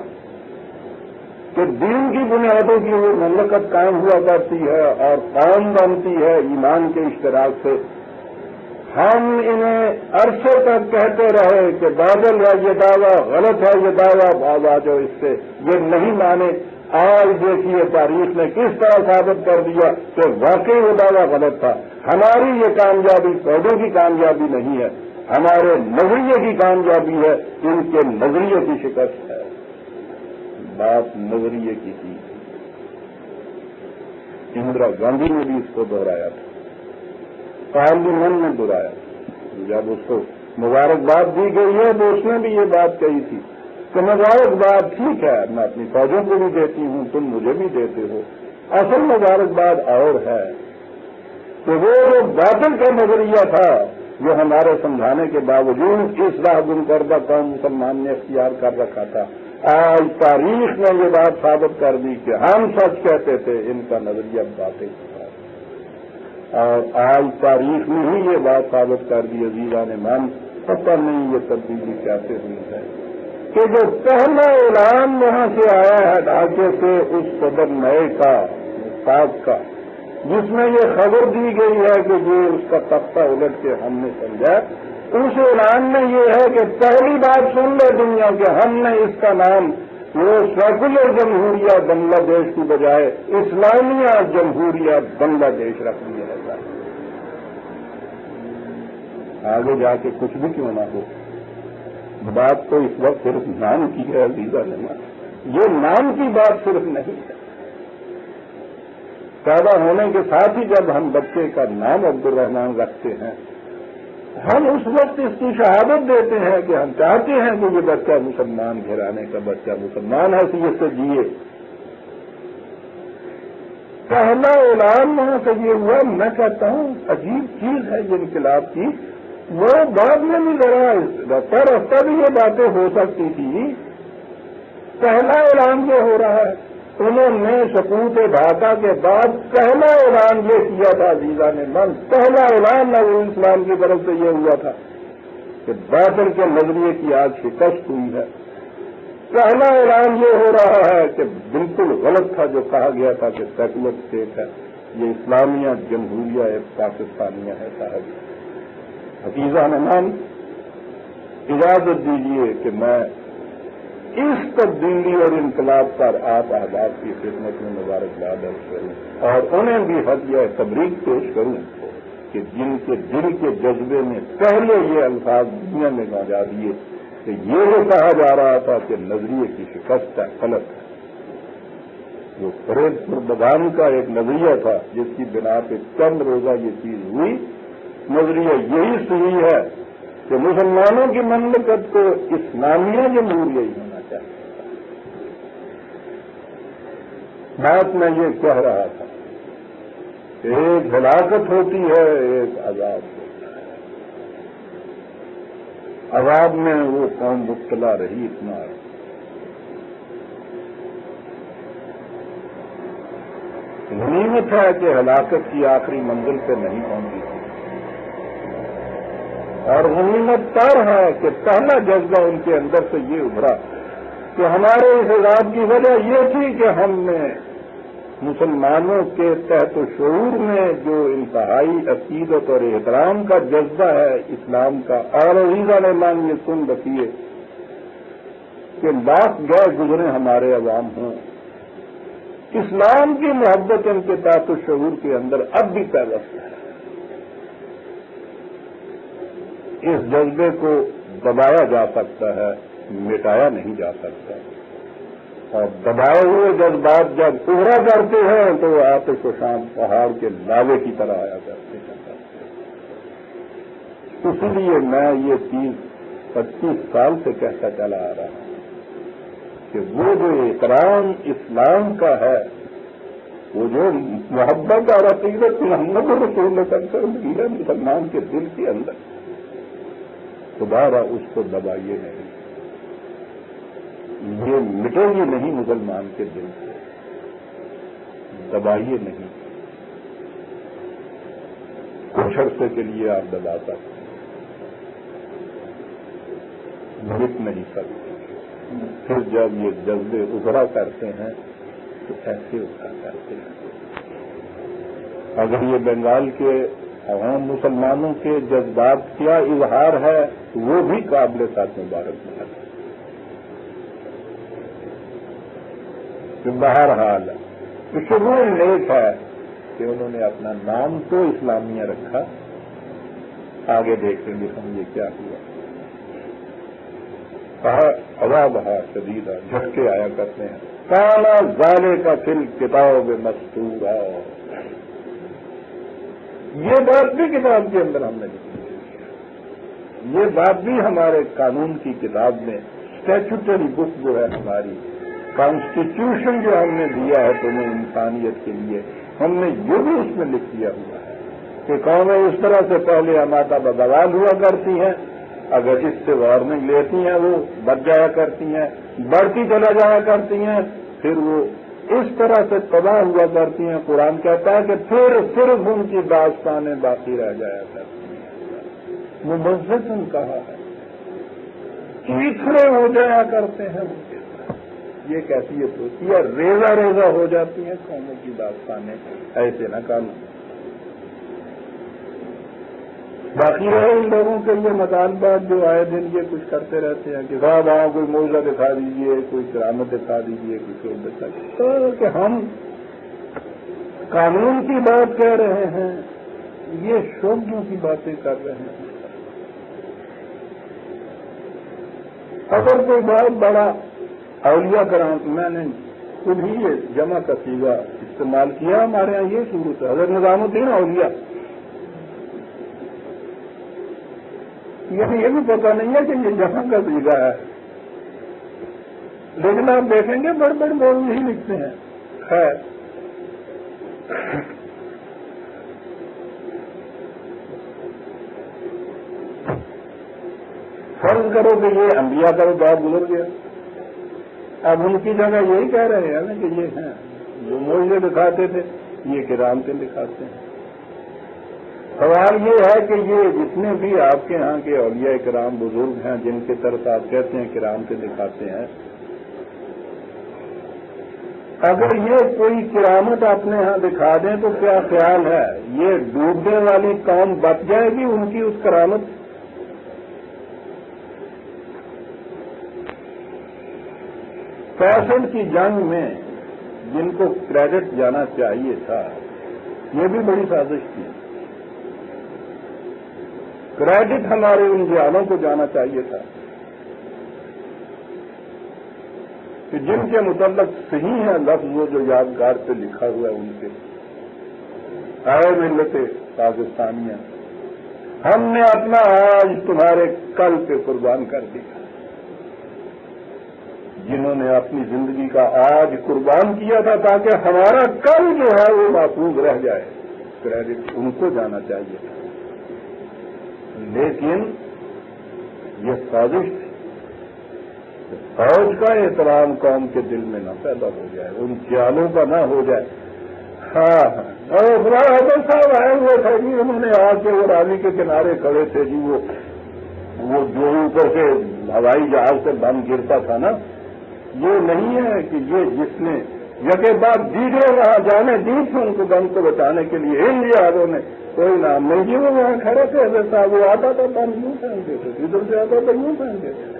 A: کہ دین کی بنیادوں کی وہ مملکت قائم ہوا کرتی ہے اور قوم بنتی ہے ایمان کے اشتراک سے۔ ہم انہیں عرصے تک کہتے رہے کہ بادل ہے یہ دعویٰ، غلط ہے یہ دعویٰ بابا جو اس سے۔ یہ نہیں مانے۔ آج دیکھیے تاریخ نے کس طرح ثابت کر دیا کہ واقعی وہ دعویٰ غلط تھا۔ ہماری یہ کامیابی پودوں کی کامیابی نہیں ہے۔ ہمارے نظریے کی کامیابی ہے۔ ان کے نظریے کی شکست۔ ہے بات نظریے کی تھی۔ اندرا گاندھی نے بھی اس کو دہرایا تھا۔ پارلیمنٹ نے دہرایا جب اس کو مبارکباد دی گئی ہے تو اس نے بھی یہ بات کہی تھی کہ مبارکباد ٹھیک ہے، میں اپنی فوجوں کو بھی دیتی ہوں، تم مجھے بھی دیتے ہو۔ اصل مبارکباد اور ہے کہ وہ جو بادل کا نظریہ تھا، جو ہمارے سمجھانے کے باوجود اس راہ گم کردہ قوم مسلمان نے اختیار کر رکھا تھا۔ آج تاریخ نے یہ بات ثابت کر دی کہ ہم سچ کہتے تھے، ان کا نظریہ باتیں اور آج تاریخ نے ہی یہ بات ثابت کر دی عزیزہ نے، من پتہ نہیں یہ تبدیلی کیسے ہوئی ہے۔ کہ جو پہلا اعلان وہاں سے آیا ہے ڈھاکے سے، اس صدر نئے کا ساتھ کا، جس میں یہ خبر دی گئی ہے کہ یہ اس کا تختہ الٹ کے ہم نے سمجھا۔ اس اعلان میں یہ ہے کہ پہلی بات سن لے دنیا کہ ہم نے اس کا نام وہ سیکولر جمہوریہ بنگلہ دیش کی بجائے اسلامیہ جمہوریہ بنگلہ دیش رکھ دیا جاتا ہے۔ آگے جا کے کچھ بھی کیوں نہ ہو۔ بات تو اس وقت صرف نام کی ہے عزیزہ لینا یہ نام کی بات صرف نہیں ہے۔ پیدا ہونے کے ساتھ ہی جب ہم بچے کا نام عبد الرحمان رکھتے ہیں ہم اس وقت اس کی شہادت دیتے ہیں کہ ہم چاہتے ہیں کہ یہ بچہ مسلمان گھرانے کا بچہ مسلمان حیثیت سے جیے۔ پہلا اعلان وہاں سے یہ ہوا، میں کہتا ہوں، عجیب چیز ہے یہ انقلاب کی۔ وہ بعد میں بھی ذرا رفتہ رفتہ بھی یہ باتیں ہو سکتی تھی پہلا اعلان یہ ہو رہا ہے انہوں نے سکوت ڈھاکہ کے بعد پہلا اعلان یہ کیا تھا عزیزہ نے من، پہلا اعلان نبی اسلام کی طرف سے یہ ہوا تھا کہ باطل کے نظریے کی آج شکست ہوئی ہے۔ پہلا اعلان یہ ہو رہا ہے کہ بالکل غلط تھا جو کہا گیا تھا کہ سیکولر اسٹیٹ ہے۔ یہ اسلامیہ، جمہوریہ، ایک پاکستانیہ ہے صاحب۔ حفیظہ نمان اجازت دیجیے کہ میں اس تبدیلی اور انقلاب پر آپ احباب کی خدمت میں مبارکباد درج کروں اور انہیں بھی حدیہ تبریک پیش کروں کہ جن کے دل کے جذبے میں پہلے یہ الفاظ دنیا میں پہنچا دیے کہ یہ جو کہا جا رہا تھا کہ نظریے کی شکست ہے، غلط ہے۔ جو فریب پردگان کا ایک نظریہ تھا، جس کی بنا پہ چند روزہ یہ چیز ہوئی، نظریہ یہی صحیح ہے کہ مسلمانوں کی مملکت کو اسلامیہ جمہوریہ ہی بات میں یہ کہہ رہا تھا، ایک ہلاکت ہوتی ہے، ایک عذاب ہوتا ہے۔ عذاب میں وہ قوم مبتلا رہی اتنا۔ غنیمت ہے کہ ہلاکت کی آخری منزل پہ نہیں پہنچی اور غنیمت تر ہے کہ پہلا جذبہ ان کے اندر سے یہ ابھرا کہ ہمارے اس عذاب کی وجہ یہ تھی کہ ہم نے مسلمانوں کے تحت و شعور میں جو انتہائی عقیدت اور احترام کا جذبہ ہے، اسلام کا اور عزیزہ مان یہ سن رکھیے کہ لاکھ گئے گزرے ہمارے عوام ہوں۔ اسلام کی محبت ان کے تحت و شعور کے اندر اب بھی پیدا ہے۔ اس جذبے کو دبایا جا سکتا ہے، مٹایا نہیں جا سکتا۔ اور دبائے ہوئے جذبات جب ابھرا کرتے ہیں تو وہ آتے شام پہاڑ کے لاوے کی طرح آیا کرتے ہیں۔ اسی لیے میں یہ چیز پچیس سال سے کہتا چلا آ رہا ہوں کہ وہ جو احترام اسلام کا ہے، وہ جو محبت اور عقیدت محمد رسول اللہ مسلمان کے دل کے اندر دوبارہ اس کو دبائیے نہیں۔ یہ مٹے گی نہیں مسلمان کے دل سے، دبائیے نہیں۔ کچھ عرصے کے لیے آپ دبا سکتے مٹ نہیں سکتے۔ پھر جب یہ جذبے ابھرا کرتے ہیں، تو ایسے ابھرا کرتے ہیں۔ اگر یہ بنگال کے عوام مسلمانوں کے جذبات کیا اظہار ہے تو وہ بھی قابل ساتھ مبارک ہے بہرحال شروع لیٹ ہے کہ انہوں نے اپنا نام تو اسلامیہ رکھا۔ آگے دیکھیں گے ہم یہ کیا ہوا۔ کہا ہوا بہا شدید جھٹکے آیا کرتے ہیں۔ کالا زالے کا فل کتاب مستور یہ بات بھی کتاب کے اندر ہم نے لکھی یہ بات بھی ہمارے قانون کی کتاب میں اسٹیچوٹری بک جو ہے ہماری کانسٹیٹیوشن جو ہم نے دیا ہے تمہیں انسانیت کے لیے، ہم نے یہ بھی اس میں لکھ دیا ہوا ہے کہ قومیں اس طرح سے پہلے اماتا بدوال ہوا کرتی ہیں، اگر اس سے وارننگ لیتی ہیں وہ بچ جایا کرتی ہیں، بڑھتی چلا جایا کرتی ہیں، پھر وہ اس طرح سے تباہ ہوا کرتی ہیں، قرآن کہتا ہے کہ پھر صرف ان کی داستانیں باقی رہ جایا کرتی ہیں۔ وہ مسجد کہا ہے۔ چیخڑے ہو جایا کرتے ہیں۔ ان کے یہ کیفیت ہوتی ہے ریزا ریزا ہو جاتی ہیں قوموں کی داستانیں ایسے نہ کام باقی رہے ان لوگوں کے لیے مطالبات جو آئے دن یہ کچھ کرتے رہتے ہیں کہ صاحب وہاں کوئی موضوع دکھا دیجیے کوئی کرامت دکھا دیجیے کوئی شور دکھا دیجیے کہ ہم قانون کی بات کہہ رہے ہیں، یہ شوبوں کی باتیں کر رہے ہیں۔ اگر کوئی بہت بڑا اولیاء کرام میں نے خود ہی یہ جمع کا سیگا استعمال کیا، ہمارے یہاں یہ شروع تھا۔ حضرت نظام الدین اولیاء یعنی یہ بھی پتا نہیں ہے کہ یہ جمع کا سیگا ہے۔ لیکن آپ دیکھیں گے، بڑے بڑے بول نہیں لکھتے ہیں۔ خیر۔ فرض کرو کہ یہ انبیاء کا بات گزر گیا۔ اب ان کی جگہ یہی کہہ رہے ہیں نا کہ یہ ہیں۔ جو موجے دکھاتے تھے، یہ کرامتے دکھاتے ہیں۔ سوال یہ ہے کہ یہ جتنے بھی آپ کے ہاں کے اولیاء کرام بزرگ ہیں، جن کے طرف آپ کہتے ہیں کرامتے دکھاتے ہیں، اگر یہ کوئی کرامت اپنے ہاں دکھا دیں تو کیا خیال ہے؟ یہ ڈوبنے والی قوم بچ جائے گی ان کی اس کرامت فیشن کی جنگ میں جن کو کریڈٹ جانا چاہیے تھا، یہ بھی بڑی سازش تھی۔ کریڈٹ ہمارے ان جالوں کو جانا چاہیے تھا۔ کہ جن کے متعلق صحیح ہے لفظ وہ جو یادگار پہ لکھا ہوا ہے ان کے۔ آئے ملت پاکستانیاں، ہم نے اپنا آج تمہارے کل پہ قربان کر دیا۔ جنہوں نے اپنی زندگی کا آج قربان کیا تھا تاکہ ہمارا کل جو ہے وہ محفوظ رہ جائے۔ کریڈٹ ان کو جانا چاہیے۔ لیکن یہ سازش فوج کا احترام قوم کے دل میں نہ پیدا ہو جائے، ان خیالوں کا نہ ہو جائے۔ ہاں, ہاں۔ اور حضرت صاحب آئے ہوئے تھے جی انہوں نے آ کے وہ راوی کے کنارے کھڑے تھے جی وہ وہ جو اوپر سے ہوائی جہاز سے بم گرتا تھا نا یہ نہیں ہے کہ یہ جس نے یقے بعد دیگر وہاں جانے دی تھی ان کو بم کو بچانے کے لیے ان لحاظوں نے کوئی نام نہیں جی وہ وہاں کھڑے تھے، حضرت صاحب، وہ آتا تھا بم یوں پھینکتے تھے، ادھر سے آتا تھا یوں پھینکتے تھے۔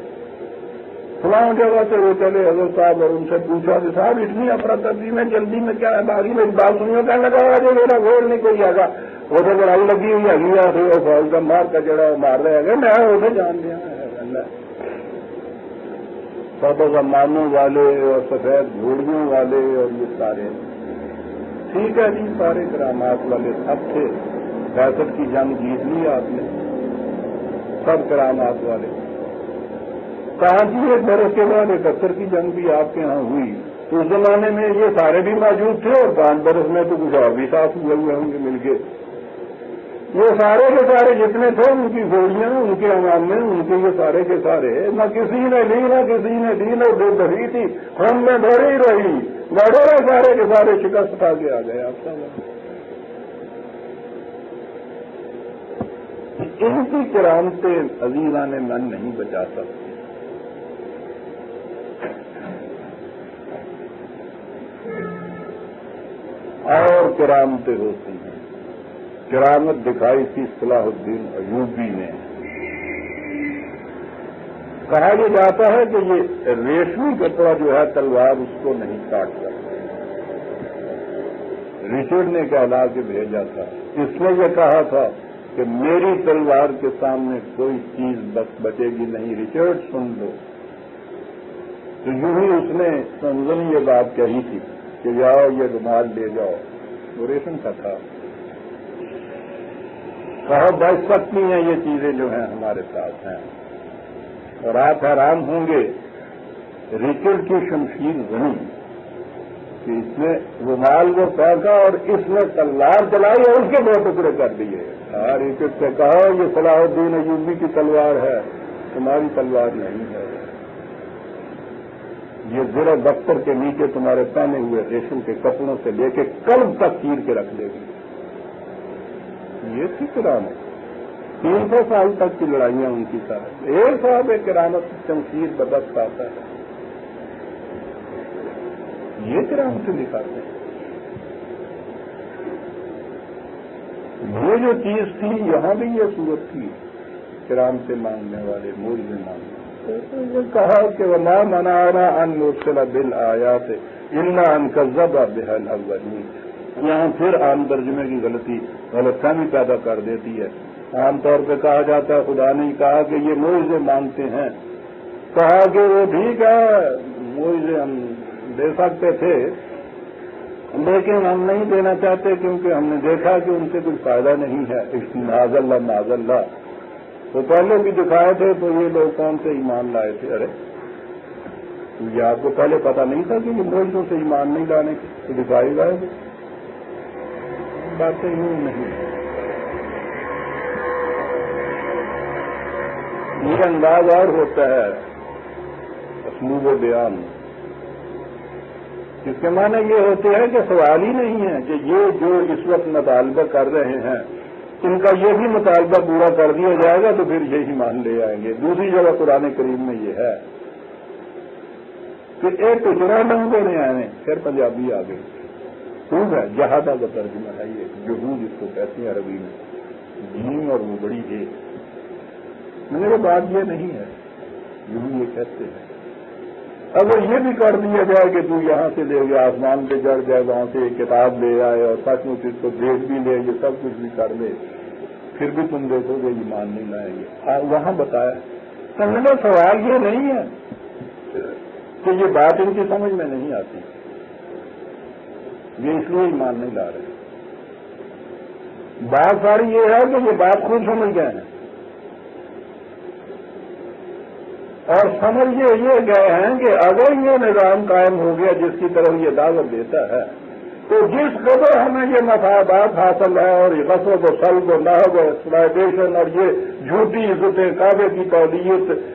A: فلاں جگہ سے وہ چلے، حضرت صاحب اور ان سے پوچھا کہ صاحب، اتنی افراتفری میں، جلدی میں کیا ہے؟ باغی میں بات سنیوں کا لگا ہوا جو میرا گول نہیں، کوئی آگا۔ وہ تو لگی ہوئی ہے گیا پھر وہ فوج کا مار کا جڑا وہ مار رہے ہیں۔ میں اسے جان دیا۔ سب مانوں والے اور سفید گھوڑیوں والے اور یہ سارے۔ ٹھیک ہے جی سارے کرامات والے سب تھے۔ دہشت کی جنگ جیت لی آپ نے۔ سب کرامات والے۔ کہاں جی ایک برس کے بعد اکہتر کی جنگ بھی آپ کے یہاں ہوئی۔ تو اس زمانے میں یہ سارے بھی موجود تھے اور پانچ برس میں تو کچھ اور بھی ساتھ ہوئے ہوئے ہوں گے مل کے۔ یہ سارے کے سارے جتنے تھے، ان کی گولیاں ان کے عوام میں ان کے یہ سارے کے سارے، نہ کسی نے لی، نہ کسی نے دی، نہ دو دہی تھی، ہم میں بڑی رہی۔ بڑے رہے سارے کے سارے، شکست کھا کے آ گئے آپ کا ان کی کرامتیں عزیزہ نے من نہیں بچا سکتے۔ اور کرامتیں ہوتی۔ کرامت دکھائی تھی صلاح الدین ایوبی نے۔ کہا یہ جاتا ہے کہ یہ ریشمی کپڑا جو ہے تلوار اس کو نہیں کاٹ سکتا۔ رچرڈ نے کہلا کے بھیجا تھا۔ اس نے یہ کہا تھا کہ میری تلوار کے سامنے کوئی چیز بس بچے گی نہیں ریچرڈ سن لو۔ تو یوں ہی اس نے سنزن یہ بات کہی تھی کہ جاؤ یہ رومال لے جاؤ۔ وہ ریشم کا تھا۔ کہو بچ سکتی ہیں یہ چیزیں جو ہیں ہمارے ساتھ ہیں۔ اور آپ حیران ہوں گے ریچرڈ کی شمشیر زمین، کہ اس نے رومال کو پھینکا اور اس نے تلوار چلائی اور اس کے دو ٹکڑے کر دیے۔ ہاں ریچرڈ سے کہو یہ صلاح الدین ایوبی کی تلوار ہے، تمہاری تلوار نہیں ہے۔ یہ زیر دفتر کے نیچے تمہارے پہنے ہوئے ریشم کے کپڑوں سے لے کے کلب تک چیر کے رکھ دے گی۔ یہ تھی کرام تین سو سال تک کی لڑائیاں ان کی ساتھ ایک صاحب ایک کرامت شمشیر بدست آتا ہے۔ یہ کرام سے دکھاتے ہیں۔ یہ جو چیز تھی، یہاں بھی یہ صورت تھی۔ کرام سے مانگنے والے، مول میں مانگنے یہ کہا کہ وہ نہ منانا ان مرسلہ دل آیا تھے ان ان کا ذبح بحل اولین یہاں پھر عام ترجمے کی غلطی غلط فہمی پیدا کر دیتی ہے۔ عام طور پہ کہا جاتا ہے، خدا نے کہا کہ یہ موزے مانگتے ہیں۔ کہا کہ وہ ٹھیک ہے موزے ہم دے سکتے تھے، لیکن ہم نہیں دینا چاہتے کیونکہ ہم نے دیکھا کہ ان سے کچھ فائدہ نہیں ہے۔ ناز اللہ ناز اللہ تو پہلے بھی دکھائے تھے تو یہ لوگ کون سے ایمان لائے تھے؟ ارے یہ آپ کو پہلے پتا نہیں تھا کہ یہ موجودوں سے ایمان نہیں لانے تو دکھائی گئے تھے۔ باتیں یوں نہیں۔ یہ انداز اور ہوتا ہے اسلوب و بیان۔ اس کے معنی یہ ہوتے ہیں کہ سوال ہی نہیں ہے کہ یہ جو اس وقت مطالبہ کر رہے ہیں، ان کا یہ بھی مطالبہ پورا کر دیا جائے گا تو پھر یہی مان لے آئیں گے۔ دوسری جگہ قرآن کریم میں یہ ہے۔ پھر ایک کچرا ڈنگوں نے آئے، پھر پنجابی آ گئی۔ خوب ہے جہادا کا ترجمہ ہے یہ، جہود اس کو کہتے ہیں عربی میں۔ جھیم اور وہ بڑی ہے۔ میرے بات یہ نہیں ہے یوں یہ کہتے ہیں۔ اگر یہ بھی کر دیا جائے کہ تو یہاں سے لے گیا، آسمان پہ جڑ جائے وہاں سے ایک کتاب لے آئے اور سچ مچ اس کو دیکھ بھی لے، یہ سب کچھ بھی کر لے، پھر بھی تم دیکھو گے، ایمان نہیں لائیں گے۔ ہاں، وہاں بتایا۔ میں سوال یہ نہیں ہے کہ یہ بات ان کی سمجھ میں نہیں آتی۔ یہ اس لیے ایمان نہیں لا رہے۔ بات ساری یہ ہے کہ یہ بات خود سمجھ گئے ہیں۔ اور سمجھے یہ گئے ہیں کہ اگر یہ نظام قائم ہو گیا جس کی طرف یہ دعوت دیتا ہے، تو جس قدر ہمیں یہ مفادات حاصل ہے اور یہ غصب و سلب و نحب و ایکسپلائٹیشن اور یہ جھوٹی عزتیں کعبے کی تولیت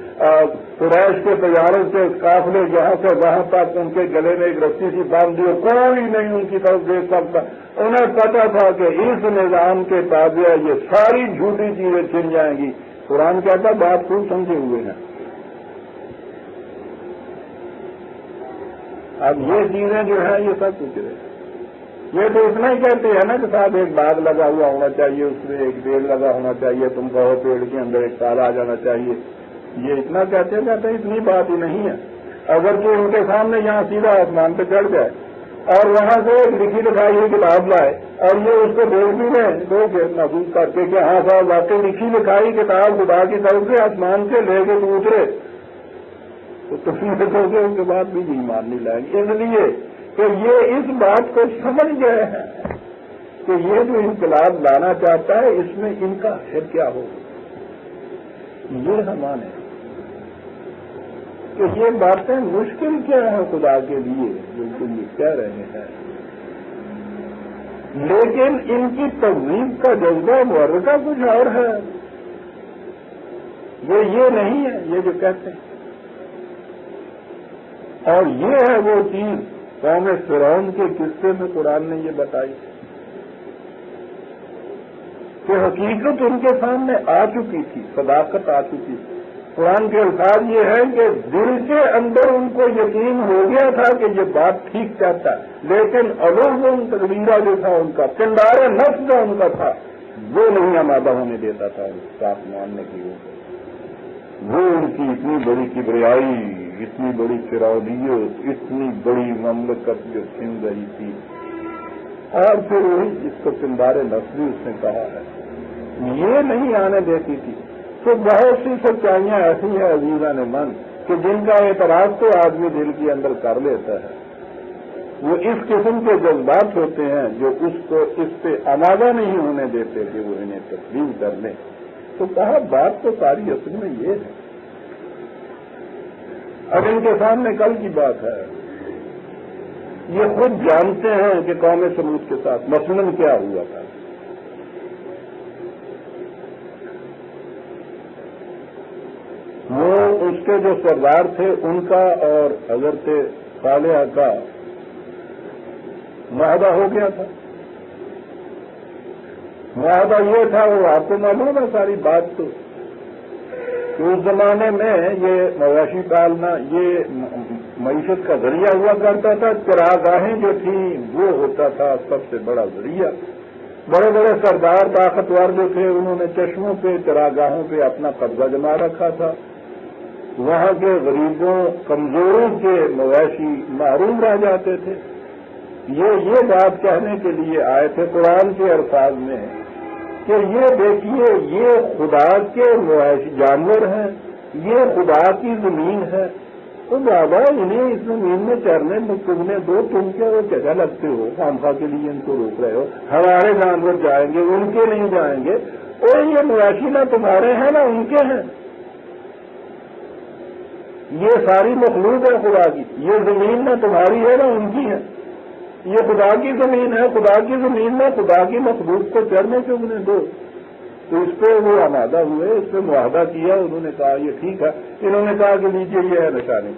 A: قریش کے تجارت کے قافلے جہاں سے وہاں تک ان کے گلے میں ایک رسی سی باندھ دی کوئی نہیں ان کی طرف دیکھ سکتا۔ انہیں پتا تھا کہ اس نظام کے تابع یہ ساری جھوٹی چیزیں چھن جائیں گی۔ قرآن کہتا بات خوب سمجھے ہوئے ہیں۔ اب یہ چیزیں جو ہیں یہ سب کچھ رہے یہ تو اتنا ہی کہتے ہیں نا کہ صاحب ایک باغ لگا ہوا ہونا چاہیے، اس میں ایک پیڑ لگا ہونا چاہیے، تم کہو پیڑ کے اندر ایک تالا آ جانا چاہیے۔ یہ اتنا کہتے ہیں کہتے ہیں اتنی بات ہی نہیں ہے۔ اگر تو ان کے سامنے یہاں سیدھا آسمان پہ چڑھ جائے اور وہاں سے ایک لکھی لکھائی ہوئی کتاب لائے اور یہ اس کو دیکھ بھی رہے دو محسوس کر کے کہ ہاں صاحب، واقعی لکھی لکھائی کتاب خدا کی طرف سے آسمان سے لے کے دوسرے تو تم دیکھو گے اس کے بعد بھی نہیں ماننی لائیں اس لیے کہ یہ اس بات کو سمجھ گئے ہیں کہ یہ جو انقلاب لانا چاہتا ہے، اس میں ان کا ہے کیا ہو یہ ہمارے کہ یہ باتیں مشکل کیا ہیں خدا کے لیے، جو تم یہ کہہ رہے ہیں۔ لیکن ان کی تہذیب کا جذبہ مرکہ کچھ اور ہے۔ یہ یہ نہیں ہے، یہ جو کہتے ہیں۔ اور یہ ہے وہ چیز قوم فرعون کے قصے میں قرآن نے یہ بتائی کہ حقیقت ان کے سامنے آ چکی تھی، صداقت آ چکی تھی۔ قرآن کے الفاظ یہ ہے کہ دل کے اندر ان کو یقین ہو گیا تھا کہ یہ بات ٹھیک کہتا لیکن اگر وہ ان تقریرہ جو تھا، ان کا کنڈار نفس جو ان کا تھا، وہ نہیں آمادہ ہونے دیتا تھا ان ساتھ ماننے کی وہ ان کی اتنی بڑی کبریائی، اتنی بڑی فرودیت اتنی بڑی مملکت جو چھن رہی تھی۔ اور پھر وہی جس کو کندار نسلی اس نے کہا ہے، یہ نہیں آنے دیتی تھی۔ تو بہت سی سچائیاں ایسی ہیں عزیزہ نے من کہ جن کا اعتراض تو آدمی دل کے اندر کر لیتا ہے۔ وہ اس قسم کے جذبات ہوتے ہیں جو اس کو اس پہ آمادہ نہیں ہونے دیتے کہ وہ انہیں تسلیم کر لیں تو کہا بات تو ساری اصل میں یہ ہے۔ اب ان کے سامنے کل کی بات ہے۔ یہ خود جانتے ہیں کہ قوم سمود کے ساتھ مثلاً کیا ہوا تھا وہ اس کے جو سردار تھے، ان کا اور حضرت صالحہ کا معاہدہ ہو گیا تھا۔ معاہدہ یہ تھا، وہ آپ کو معلوم ہے ساری بات تو۔ اس زمانے میں یہ مویشی پالنا، یہ معیشت کا ذریعہ ہوا کرتا تھا چراگاہیں جو تھیں، وہ ہوتا تھا سب سے بڑا ذریعہ۔ بڑے بڑے سردار طاقتور جو تھے، انہوں نے چشموں پہ چراگاہوں پہ اپنا قبضہ جما رکھا تھا۔ وہاں کے غریبوں، کمزوروں کے مویشی معروم رہ جاتے تھے۔ یہ یہ بات کہنے کے لیے آئے تھے قرآن کے الفاظ میں کہ یہ دیکھیے، یہ خدا کے جانور ہیں، یہ خدا کی زمین ہے۔ تو بابا، انہیں اس زمین میں چرنے میں چگنے دو تم کے وہ جگہ لگتے ہو خامخا کے لیے ان کو روک رہے ہو۔ ہمارے جانور جائیں گے، ان کے نہیں جائیں گے۔ اور یہ مویشی نہ تمہارے ہیں، نہ ان کے ہیں۔ یہ ساری مخلوق ہے خدا کی۔ یہ زمین نہ تمہاری ہے نہ ان کی ہے۔ یہ خدا کی زمین ہے، خدا کی زمین میں خدا کی مخلوق کو چڑھنے چگنے دو۔ تو اس پہ وہ آمادہ ہوئے، اس پہ معاہدہ کیا، انہوں نے کہا یہ ٹھیک ہے۔ انہوں نے کہا کہ نیچے یہ ہے نشانی۔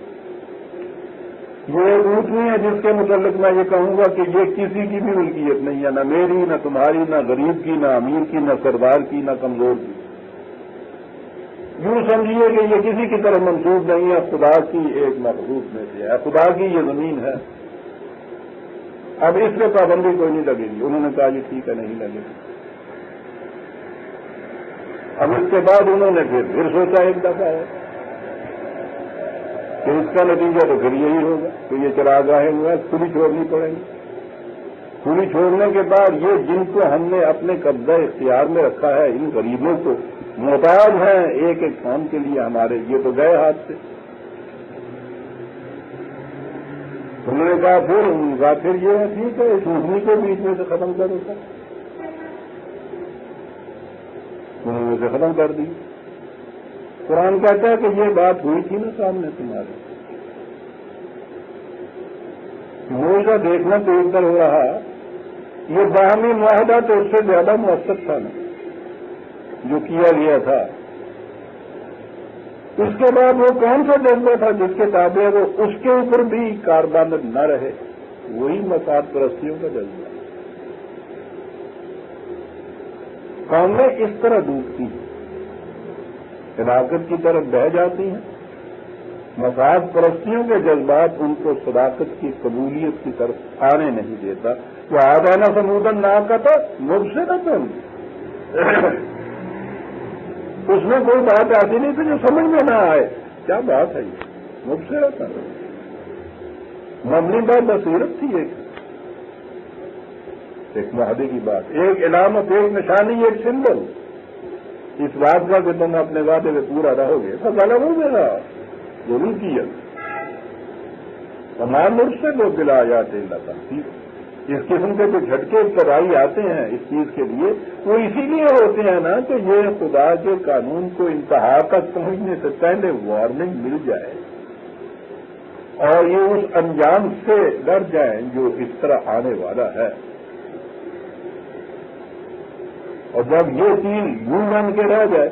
A: یہ اونٹ نہیں ہے جس کے متعلق میں یہ کہوں گا کہ یہ کسی کی بھی ملکیت نہیں ہے، نہ میری، نہ تمہاری، نہ غریب کی، نہ امیر کی، نہ سردار کی، نہ کمزور کی۔ یوں سمجھیے کہ یہ کسی کی طرف منسوخ نہیں ہے، خدا کی ایک مخلوق میں سے ہے۔ خدا کی یہ زمین ہے۔ اب اس میں پابندی کوئی نہیں لگے گی۔ انہوں نے کہا یہ ٹھیک ہے، نہیں لگے۔ گی اب اس کے بعد انہوں نے پھر پھر سوچا ایک دفعہ ہے۔ کہ اس کا نتیجہ تو پھر یہی ہوگا کہ یہ چلا گاہیں ہوئے کھلی چھوڑنی پڑیں گی۔ کھلی چھوڑنے کے بعد یہ جن کو ہم نے اپنے قبضہ اختیار میں رکھا ہے، ان غریبوں کو محتاج ہیں ایک ایک کام کے لیے ہمارے یہ تو گئے ہاتھ سے۔ انہوں نے کہا، پھر ان کا پھر یہ ہے، ٹھیک ہے، اس مہنگی کو بیچ میں سے ختم کرو سر انہوں نے سے ختم کر دی۔ قرآن کہتا ہے کہ یہ بات ہوئی تھی نا سامنے تمہارے۔ کا دیکھنا تو ایک ہو رہا یہ باہمی معاہدہ تو اس سے زیادہ مؤثر تھا۔ نا جو کیا گیا تھا۔ اس کے بعد وہ کون سا جذبہ تھا جس کے تابع وہ اس کے اوپر بھی کاربند نہ رہے؟ وہی مساط پرستیوں کا جذبہ۔ قومیں اس طرح ڈوبتی ہیں۔ ہلاکت کی طرف بہ جاتی ہیں۔ مساج پرستیوں کے جذبات ان کو صداقت کی قبولیت کی طرف آنے نہیں دیتا۔ وہ آدانہ سمودن نہ کہتا مجھ سے نہ اس میں کوئی بات ایسی نہیں تھی جو سمجھ میں نہ آئے۔ کیا بات ہے یہ؟ مجھ سے رہتا مبنی بات بصیرت تھی ایک۔ ایک معاہدے کی بات۔ ایک علامت، ایک نشانی، ایک سمبل۔ اس بات کا کہ تم اپنے وعدے میں پورا رہو گے سب الگ ہو گیا۔ ضرور کیا۔ تمام ملک سے لوگ دلا جاتے ہیں اللہ اس قسم کے جو جھٹکے ابتدائی آتے ہیں اس چیز کے لیے، وہ اسی لیے ہوتے ہیں نا کہ یہ خدا کے قانون کو انتہا تک پہنچنے سے پہلے وارننگ مل جائے۔ اور یہ اس انجام سے ڈر جائیں جو اس طرح آنے والا ہے۔ اور جب یہ چیز یوں بن کے رہ جائے،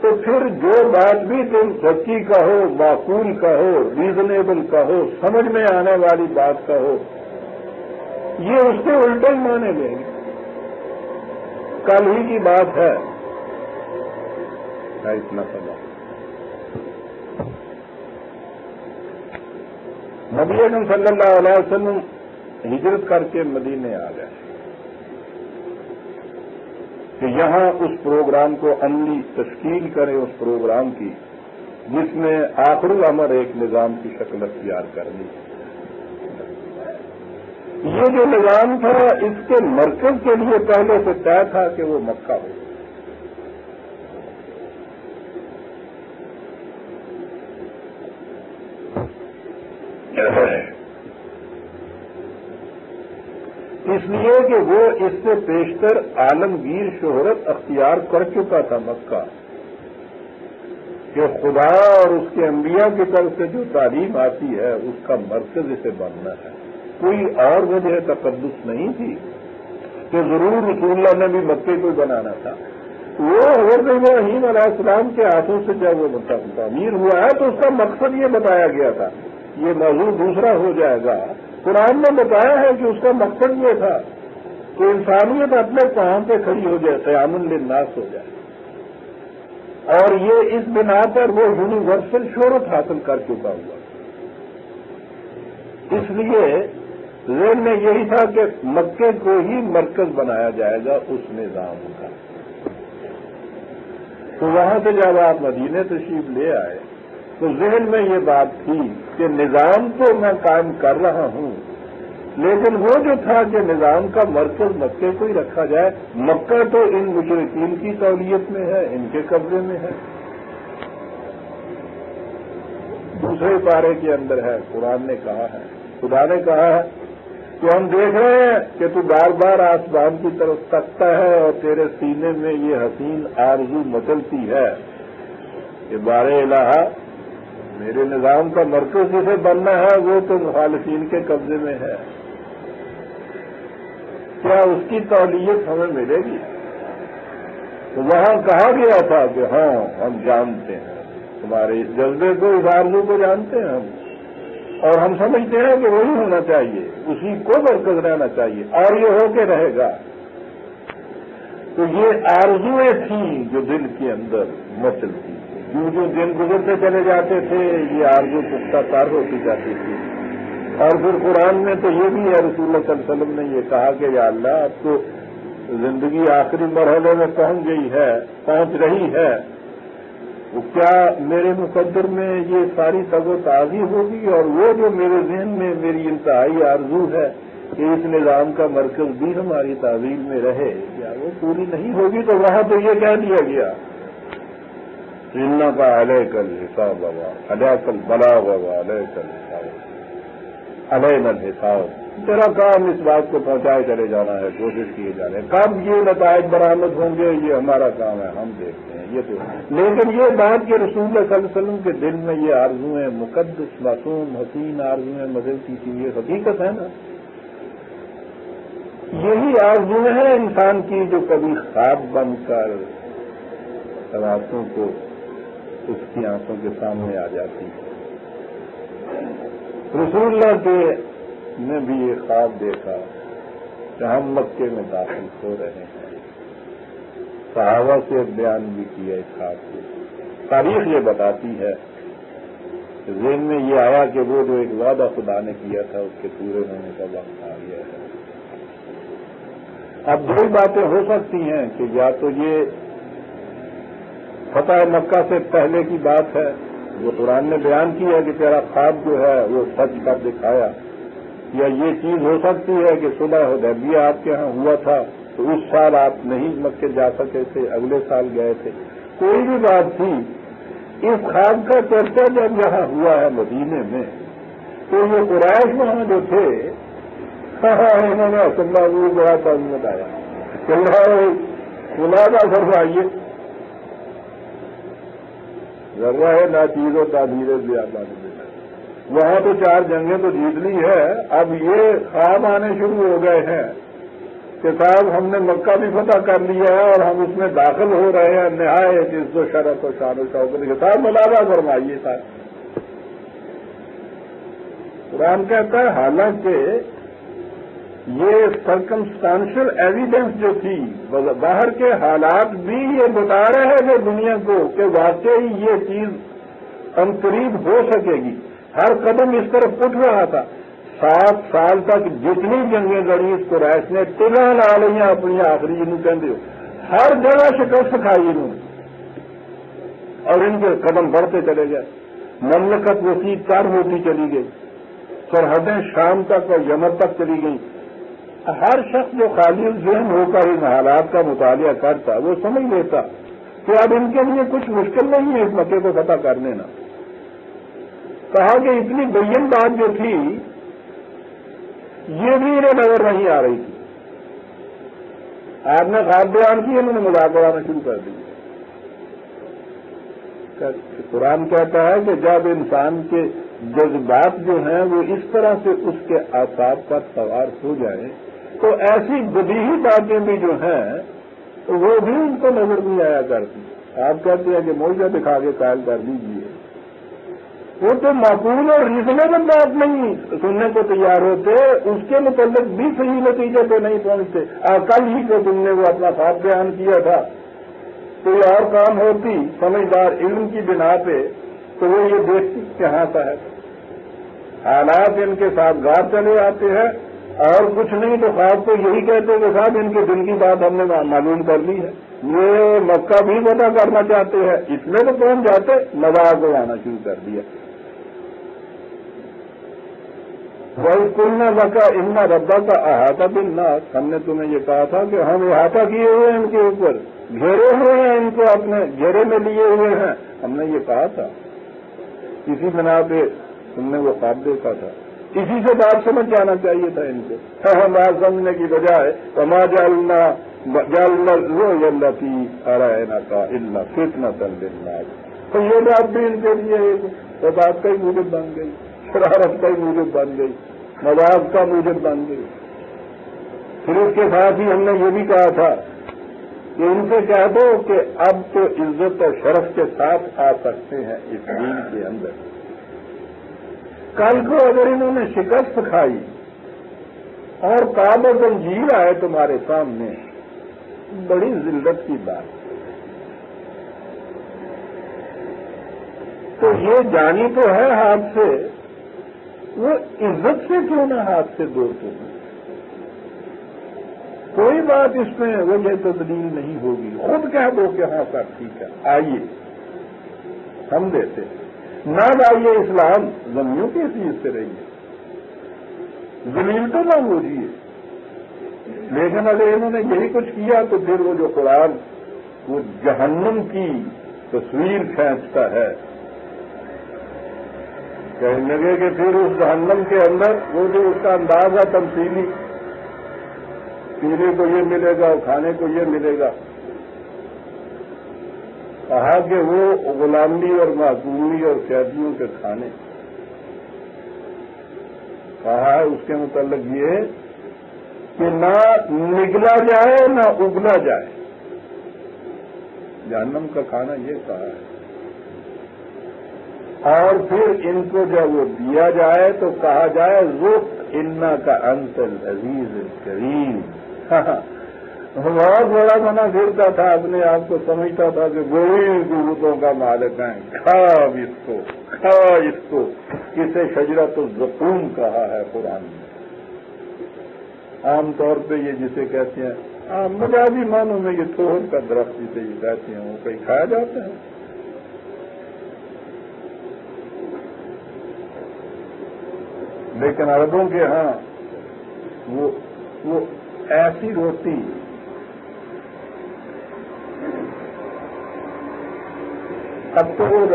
A: تو پھر جو بات بھی تم سچی کہو، معقول کہو ریزنیبل کہو، سمجھ میں آنے والی بات کہو یہ اس الٹے ہی مانے گے کل ہی کی بات ہے۔ اتنا سب۔ نبی اعظم صلی اللہ علیہ وسلم ہجرت کر کے مدینے آ گئے۔ کہ یہاں اس پروگرام کو عملی تشکیل کرے اس پروگرام کی جس میں آخر العمر ایک نظام کی شکل اختیار کرنی۔ یہ جو نظام تھا، اس کے مرکز کے لیے پہلے سے طے تھا کہ وہ مکہ ہو۔ اس لیے کہ وہ اس سے پیشتر عالمگیر شہرت اختیار کر چکا تھا مکہ، کہ خدا اور اس کے انبیاء کی طرف سے جو تعلیم آتی ہے، اس کا مرکز اسے بننا ہے۔ کوئی اور وجہ تقدس نہیں تھی کہ ضرور رسول اللہ نے بھی مکے کو بنانا تھا۔ وہ حضرت ابراہیم علیہ السلام کے ہاتھوں سے جب وہ تعمیر ہوا ہے تو اس کا مقصد یہ بتایا گیا تھا۔ یہ موضوع دوسرا ہو جائے گا۔ قرآن نے بتایا ہے کہ اس کا مقصد یہ تھا کہ انسانیت اپنے کام پہ کھڑی ہو جائے، قیام الناس ہو جائے۔ اور یہ اس بنا پر وہ یونیورسل شہرت حاصل کر چکا ہوا۔ اس لیے ذہن میں یہی تھا کہ مکے کو ہی مرکز بنایا جائے گا اس نظام کا۔ تو وہاں سے جب آپ مدینے تشریف لے آئے، تو ذہن میں یہ بات تھی کہ نظام تو میں قائم کر رہا ہوں، لیکن وہ جو تھا کہ نظام کا مرکز مکے کو ہی رکھا جائے، مکہ تو ان مشرقین کی سہولیت میں ہے، ان کے قبضے میں ہے۔ دوسرے پارے کے اندر ہے، قرآن نے کہا ہے، خدا نے کہا ہے کہ ہم دیکھ رہے ہیں کہ تو بار بار آسمان کی طرف تکتا ہے اور تیرے سینے میں یہ حسین آرزو مچلتی ہے کہ بارے الہ، میرے نظام کا مرکز جسے بننا ہے، وہ تو مخالفین کے قبضے میں ہے۔ کیا اس کی تولیت ہمیں ملے گی؟ تو وہاں کہا گیا تھا کہ ہاں ہم جانتے ہیں۔ تمہارے اس جذبے کو، اس آرزو کو جانتے ہیں ہم۔ اور ہم سمجھتے ہیں کہ وہی ہونا چاہیے، اسی کو مرکز رہنا چاہیے اور یہ ہو کے رہے گا۔ تو یہ آرزویں تھیں جو دل کے اندر مچلتی جو جو دن گزرتے چلے جاتے تھے، یہ آرزو پختہ کار ہوتی جاتی تھی۔ اور پھر قرآن میں تو یہ بھی ہے، رسول اللہ صلی اللہ علیہ وسلم نے یہ کہا کہ یا اللہ، اب تو زندگی آخری مرحلے میں پہنچ گئی ہے، پہنچ رہی ہے۔ کیا میرے مقدر میں یہ ساری تگ و تازی ہوگی اور وہ جو میرے ذہن میں میری انتہائی آرزو ہے کہ اس نظام کا مرکز بھی ہماری تعویل میں رہے، یا وہ پوری نہیں ہوگی تو وہاں تو یہ کہہ دیا گیا؟ ان کا علیہ کل حساب بابا علیہ کل بلا بابا علیہ کل حساب علیہ نل حساب تیرا کام اس بات کو پہنچائے چلے جانا ہے، کوشش کیے جانے۔ کب یہ نتائج برآمد ہوں گے؟ یہ ہمارا کام ہے، ہم دیکھتے ہیں۔ یہ تو لیکن یہ بات کہ رسول اللہ صلی اللہ علیہ وسلم کے دل میں یہ آرزویں مقدس، معصوم، حسین آرزویں مدرسی کی یہ حقیقت ہے نا۔ یہی آرزویں ہیں انسان کی جو کبھی خواب بن کر سواسوں کو اس کی آنکھوں کے سامنے آ جاتی ہے۔ رسول اللہ کے نے بھی یہ خواب دیکھا کہ ہم مکے میں داخل ہو رہے ہیں۔ صحابہ سے بیان بھی کیا اس خواب کو۔ تاریخ یہ بتاتی ہے ذہن میں یہ آیا کہ وہ جو ایک وعدہ خدا نے کیا تھا، اس کے پورے ہونے کا وقت آ گیا ہے۔ اب دو باتیں ہو سکتی ہیں کہ یا تو یہ فتح مکہ سے پہلے کی بات ہے، جو قرآن نے بیان کی ہے کہ تیرا خواب جو ہے وہ سچ کر دکھایا، یا یہ چیز ہو سکتی ہے کہ صبح حدیبیہ آپ کے ہاں ہوا تھا تو اس سال آپ نہیں مکے جا سکے تھے، اگلے سال گئے تھے۔ کوئی بھی بات تھی، اس خواب کا چرچا جب یہاں ہوا ہے مدینے میں، تو یہ قرائش وہاں جو تھے ہاں، انہوں نے اصل وہ بڑا تعلیم بتایا چل رہا ہے خلا کا سر آئیے ذرا ہے نہ چیزوں تعبیریں زیادہ وہاں تو چار جنگیں تو جیت لی ہے اب یہ خواب آنے شروع ہو گئے ہیں۔ کہ صاحب ہم نے مکہ بھی فتح کر لیا ہے اور ہم اس میں داخل ہو رہے ہیں۔ نہایت جس و شرف و شان و شوق کے ساتھ ملازہ فرمائیے صاحب۔ قرآن کہتا ہے، حالانکہ یہ سرکمسٹانشل ایویڈینس جو تھی، باہر کے حالات بھی یہ بتا رہے ہیں کہ دنیا کو کہ واقعی یہ چیز انقریب ہو سکے گی۔ ہر قدم اس طرف اٹھ رہا تھا۔ سات سال تک جتنی جنگیں گڑی اس کو نے تلا لا لی اپنی آخری جنوب کہ ہر جگہ شکست کھائی انہوں اور ان کے قدم بڑھتے چلے گئے۔ مملکت وسیع تر ہوتی چلی گئی۔ سرحدیں شام تک اور یمن تک چلی گئیں۔ ہر شخص جو خالی ذہن ہو کر ان حالات کا مطالعہ کرتا، وہ سمجھ لیتا کہ اب ان کے لیے کچھ مشکل نہیں ہے اس مکے کو فتح کر لینا کہا کہ اتنی بین بات جو تھی یہ بھی انہیں نظر نہیں آ رہی تھی۔ آپ نے خواب بیان کی انہوں نے مذاق بڑھانا شروع کر دی قرآن کہتا ہے کہ جب انسان کے جذبات جو ہیں وہ اس طرح سے اس کے آساب پر سوار ہو جائیں، تو ایسی بدیہی باتیں بھی جو ہیں، وہ بھی ان کو نظر نہیں آیا کرتی۔ آپ کہتے ہیں کہ موجہ دکھا کے قائل کر دیجیے وہ تو معقول اور ریزنیبل بات نہیں سننے کو تیار ہوتے، اس کے متعلق بھی صحیح نتیجے پہ نہیں پہنچتے۔ کل ہی کو تم نے وہ اپنا خواب بیان کیا تھا۔ کوئی اور کام ہوتی، سمجھدار علم کی بنا پہ، تو وہ یہ دیکھتی کہ ہاں صاحب حالات ان کے ساتھ گار چلے آتے ہیں۔ اور کچھ نہیں تو خواب کو یہی کہتے کہ صاحب، ان کے دل کی بات ہم نے معلوم کر لی ہے۔ یہ مکہ بھی پتا کرنا چاہتے ہیں۔ اس میں تو کون جاتے؟ مزاق کو آنا شروع کر دیا۔ وہی کل نہ مکہ ان ربا کا احاطہ بھی نہ ہم نے تمہیں یہ کہا تھا کہ ہم احاطہ کیے ہوئے ہیں ان کے اوپر، گھیرے ہوئے ہیں ان کو اپنے، گھیرے میں لیے ہوئے ہیں۔ ہم نے یہ کہا تھا۔ اسی بنا پہ تم نے وہ خواب دیکھا تھا۔ اسی سے بات سمجھ جانا چاہیے تھا ان کو۔ ہم بات سمجھنے کی بجائے کما جالنا جالنا اللہ کی ارائنا کا اللہ فتنا تو یہ بات بھی ان کے لیے وہ بات کا ہی موجود بن گئی۔ شرارت کا ہی موجود بن گئی، مذاق کا موجود بن گئی۔ پھر اس کے ساتھ ہی ہم نے یہ بھی کہا تھا کہ ان سے کہہ دو کہ اب تو عزت اور شرف کے ساتھ آ سکتے ہیں اس دین کے اندر۔ کل کو اگر انہوں نے شکست کھائی اور کاب و زنجیر آئے تمہارے سامنے، بڑی ذلت کی بات۔ تو یہ جانی تو ہے ہاتھ سے وہ عزت سے کیوں نہ ہاتھ سے دور تو کوئی بات اس میں وجہ تبدیل نہیں ہوگی۔ خود کہہ دو کہ ہاں سر، ٹھیک ہے۔ آئیے۔ ہم دیتے ہیں۔ نہ لائیے اسلام، زمینوں کی چیز سے رہیے زمین تو نہ بوجھیے لیکن اگر انہوں نے یہی کچھ کیا تو پھر وہ جو قرآن، وہ جہنم کی تصویر کھینچتا ہے۔ کہنے لگے کہ پھر اس جہنم کے اندر وہ جو اس کا انداز ہے تمثیلی پینے کو یہ ملے گا، کھانے کو یہ ملے گا۔ کہا کہ وہ غلامی اور معصومی اور قیدیوں کے کھانے۔ کہا ہے اس کے متعلق یہ کہ نہ نگلا جائے، نہ اگلا جائے۔ جہنم کا کھانا یہ کہا ہے۔ اور پھر ان کو جب وہ دیا جائے تو کہا جائے رخ انا کا انتل عزیز کریم بہت بڑا منا پھرتا تھا، اپنے آپ کو سمجھتا تھا کہ بڑی قوتوں کا مالک ہیں، کھا اس کو، کھا اس کو۔ کسے شجرت الزقوم کہا ہے قرآن میں۔ عام طور پہ یہ جسے کہتے ہیں مجازی معنوں میں یہ توہر کا درخت جسے یہ کہتے ہیں، وہ کہیں کھایا جاتا ہے۔ لیکن عربوں کے ہاں وہ وہ ایسی روٹی اب تو وہ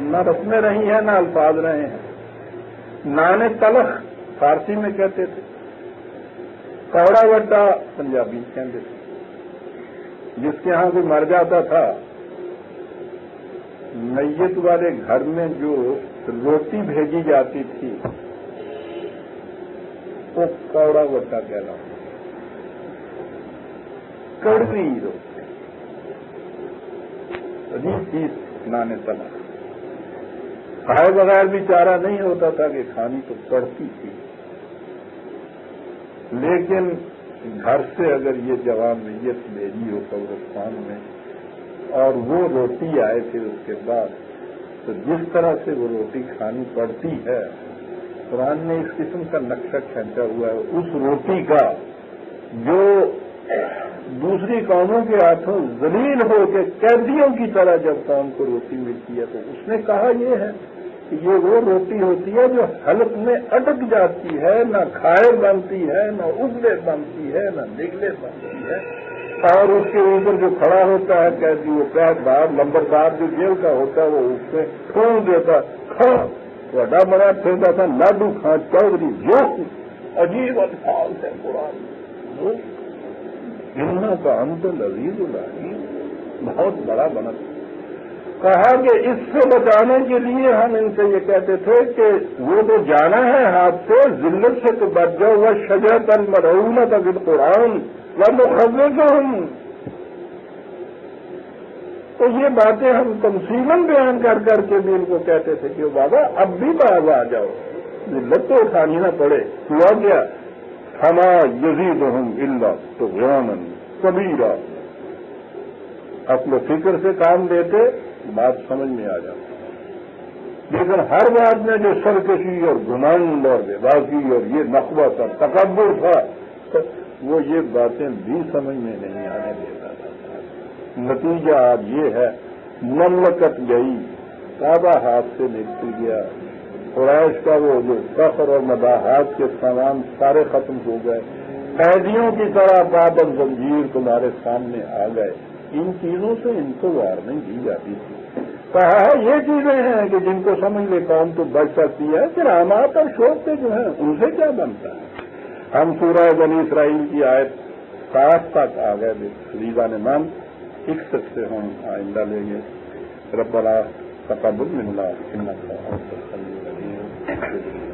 A: نہ رسمیں رہی ہیں، نہ الفاظ رہے ہیں۔ نان تلخ فارسی میں کہتے تھے۔ کوڑا وڈا پنجابی کہتے تھے۔ جس کے ہاں کوئی مر جاتا تھا، میت والے گھر میں جو روٹی بھیجی جاتی تھی وہ کوڑا وڈا کہنا کڑوی روٹی چیز نانے تلا کھائے بغیر بھی چارہ نہیں ہوتا تھا کہ کھانی تو پڑتی تھی۔ لیکن گھر سے اگر یہ جوان نیت بھیجی ہو قبرستان میں اور وہ روٹی آئے تھے اس کے بعد، تو جس طرح سے وہ روٹی کھانی پڑتی ہے قرآن نے اس قسم کا نقشہ کھینچا ہوا ہے، اس روٹی کا جو دوسری قوموں کے ہاتھوں زلیل ہو کے قیدیوں کی طرح جب قوم کو روٹی ملتی ہے، تو اس نے کہا یہ ہے کہ یہ وہ روٹی ہوتی ہے جو حلق میں اٹک جاتی ہے، نہ کھائے بنتی ہے، نہ اگلے بنتی ہے، نہ نگلے بنتی ہے۔ اور اس کے اوپر جو کھڑا ہوتا ہے کیسی وہ پیٹ بار، لمبردار جو جیل کا ہوتا ہے، وہ اس میں ٹھونک دیتا کھا بڑا بڑا پھینکتا تھا لاڈو خان چودھری جو عجیب الفاظ ہے قرآن ان کا انت عزیز العزیز بہت بڑا بنا کہا کہ اس سے بچانے کے لیے ہم ان سے یہ کہتے تھے کہ وہ تو جانا ہے ہاتھ سے ذلت سے تو بچ جاؤ وہ شجرت المرعون تک قرآن وہ مخبے سے ہم تو یہ باتیں ہم تمسیمن بیان کر کر کے بھی ان کو کہتے تھے کہ بابا اب بھی باز آ جاؤ۔ ذلت تو اٹھانی نہ پڑے۔ ہوا کیا؟ ہما یزید ہوں اللہ تو غیامن کبیرہ اپنے فکر سے کام دیتے بات سمجھ میں آ جاتی۔ لیکن ہر بات میں جو سرکشی اور گھمنڈ اور بےباقی اور یہ نقبہ تھا، تکبر تھا وہ یہ باتیں بھی سمجھ میں نہیں آنے دیتا نتیجہ آج یہ ہے، مملکت گئی، کعبہ ہاتھ سے نکل گیا۔ قرائش کا وہ جو فخر اور مداحات کے سامان سارے ختم ہو گئے۔ قیدیوں کی طرح بابل زنجیر تمہارے سامنے آ گئے۔ ان چیزوں سے ان کو وارننگ دی جاتی تھی۔ کہا ہے، یہ چیزیں ہیں کہ جن کو سمجھ لے قوم تو بچ سکتی ہے۔ پھر ہمارا شوق کے جو ہیں ان سے کیا بنتا ہے؟ ہم سورہ بنی اسرائیل کی آیت سات تک آ گئے خریدا نے مان سیکھ سکتے ہوں آئندہ لے گے ربنا تقبل منا انك انت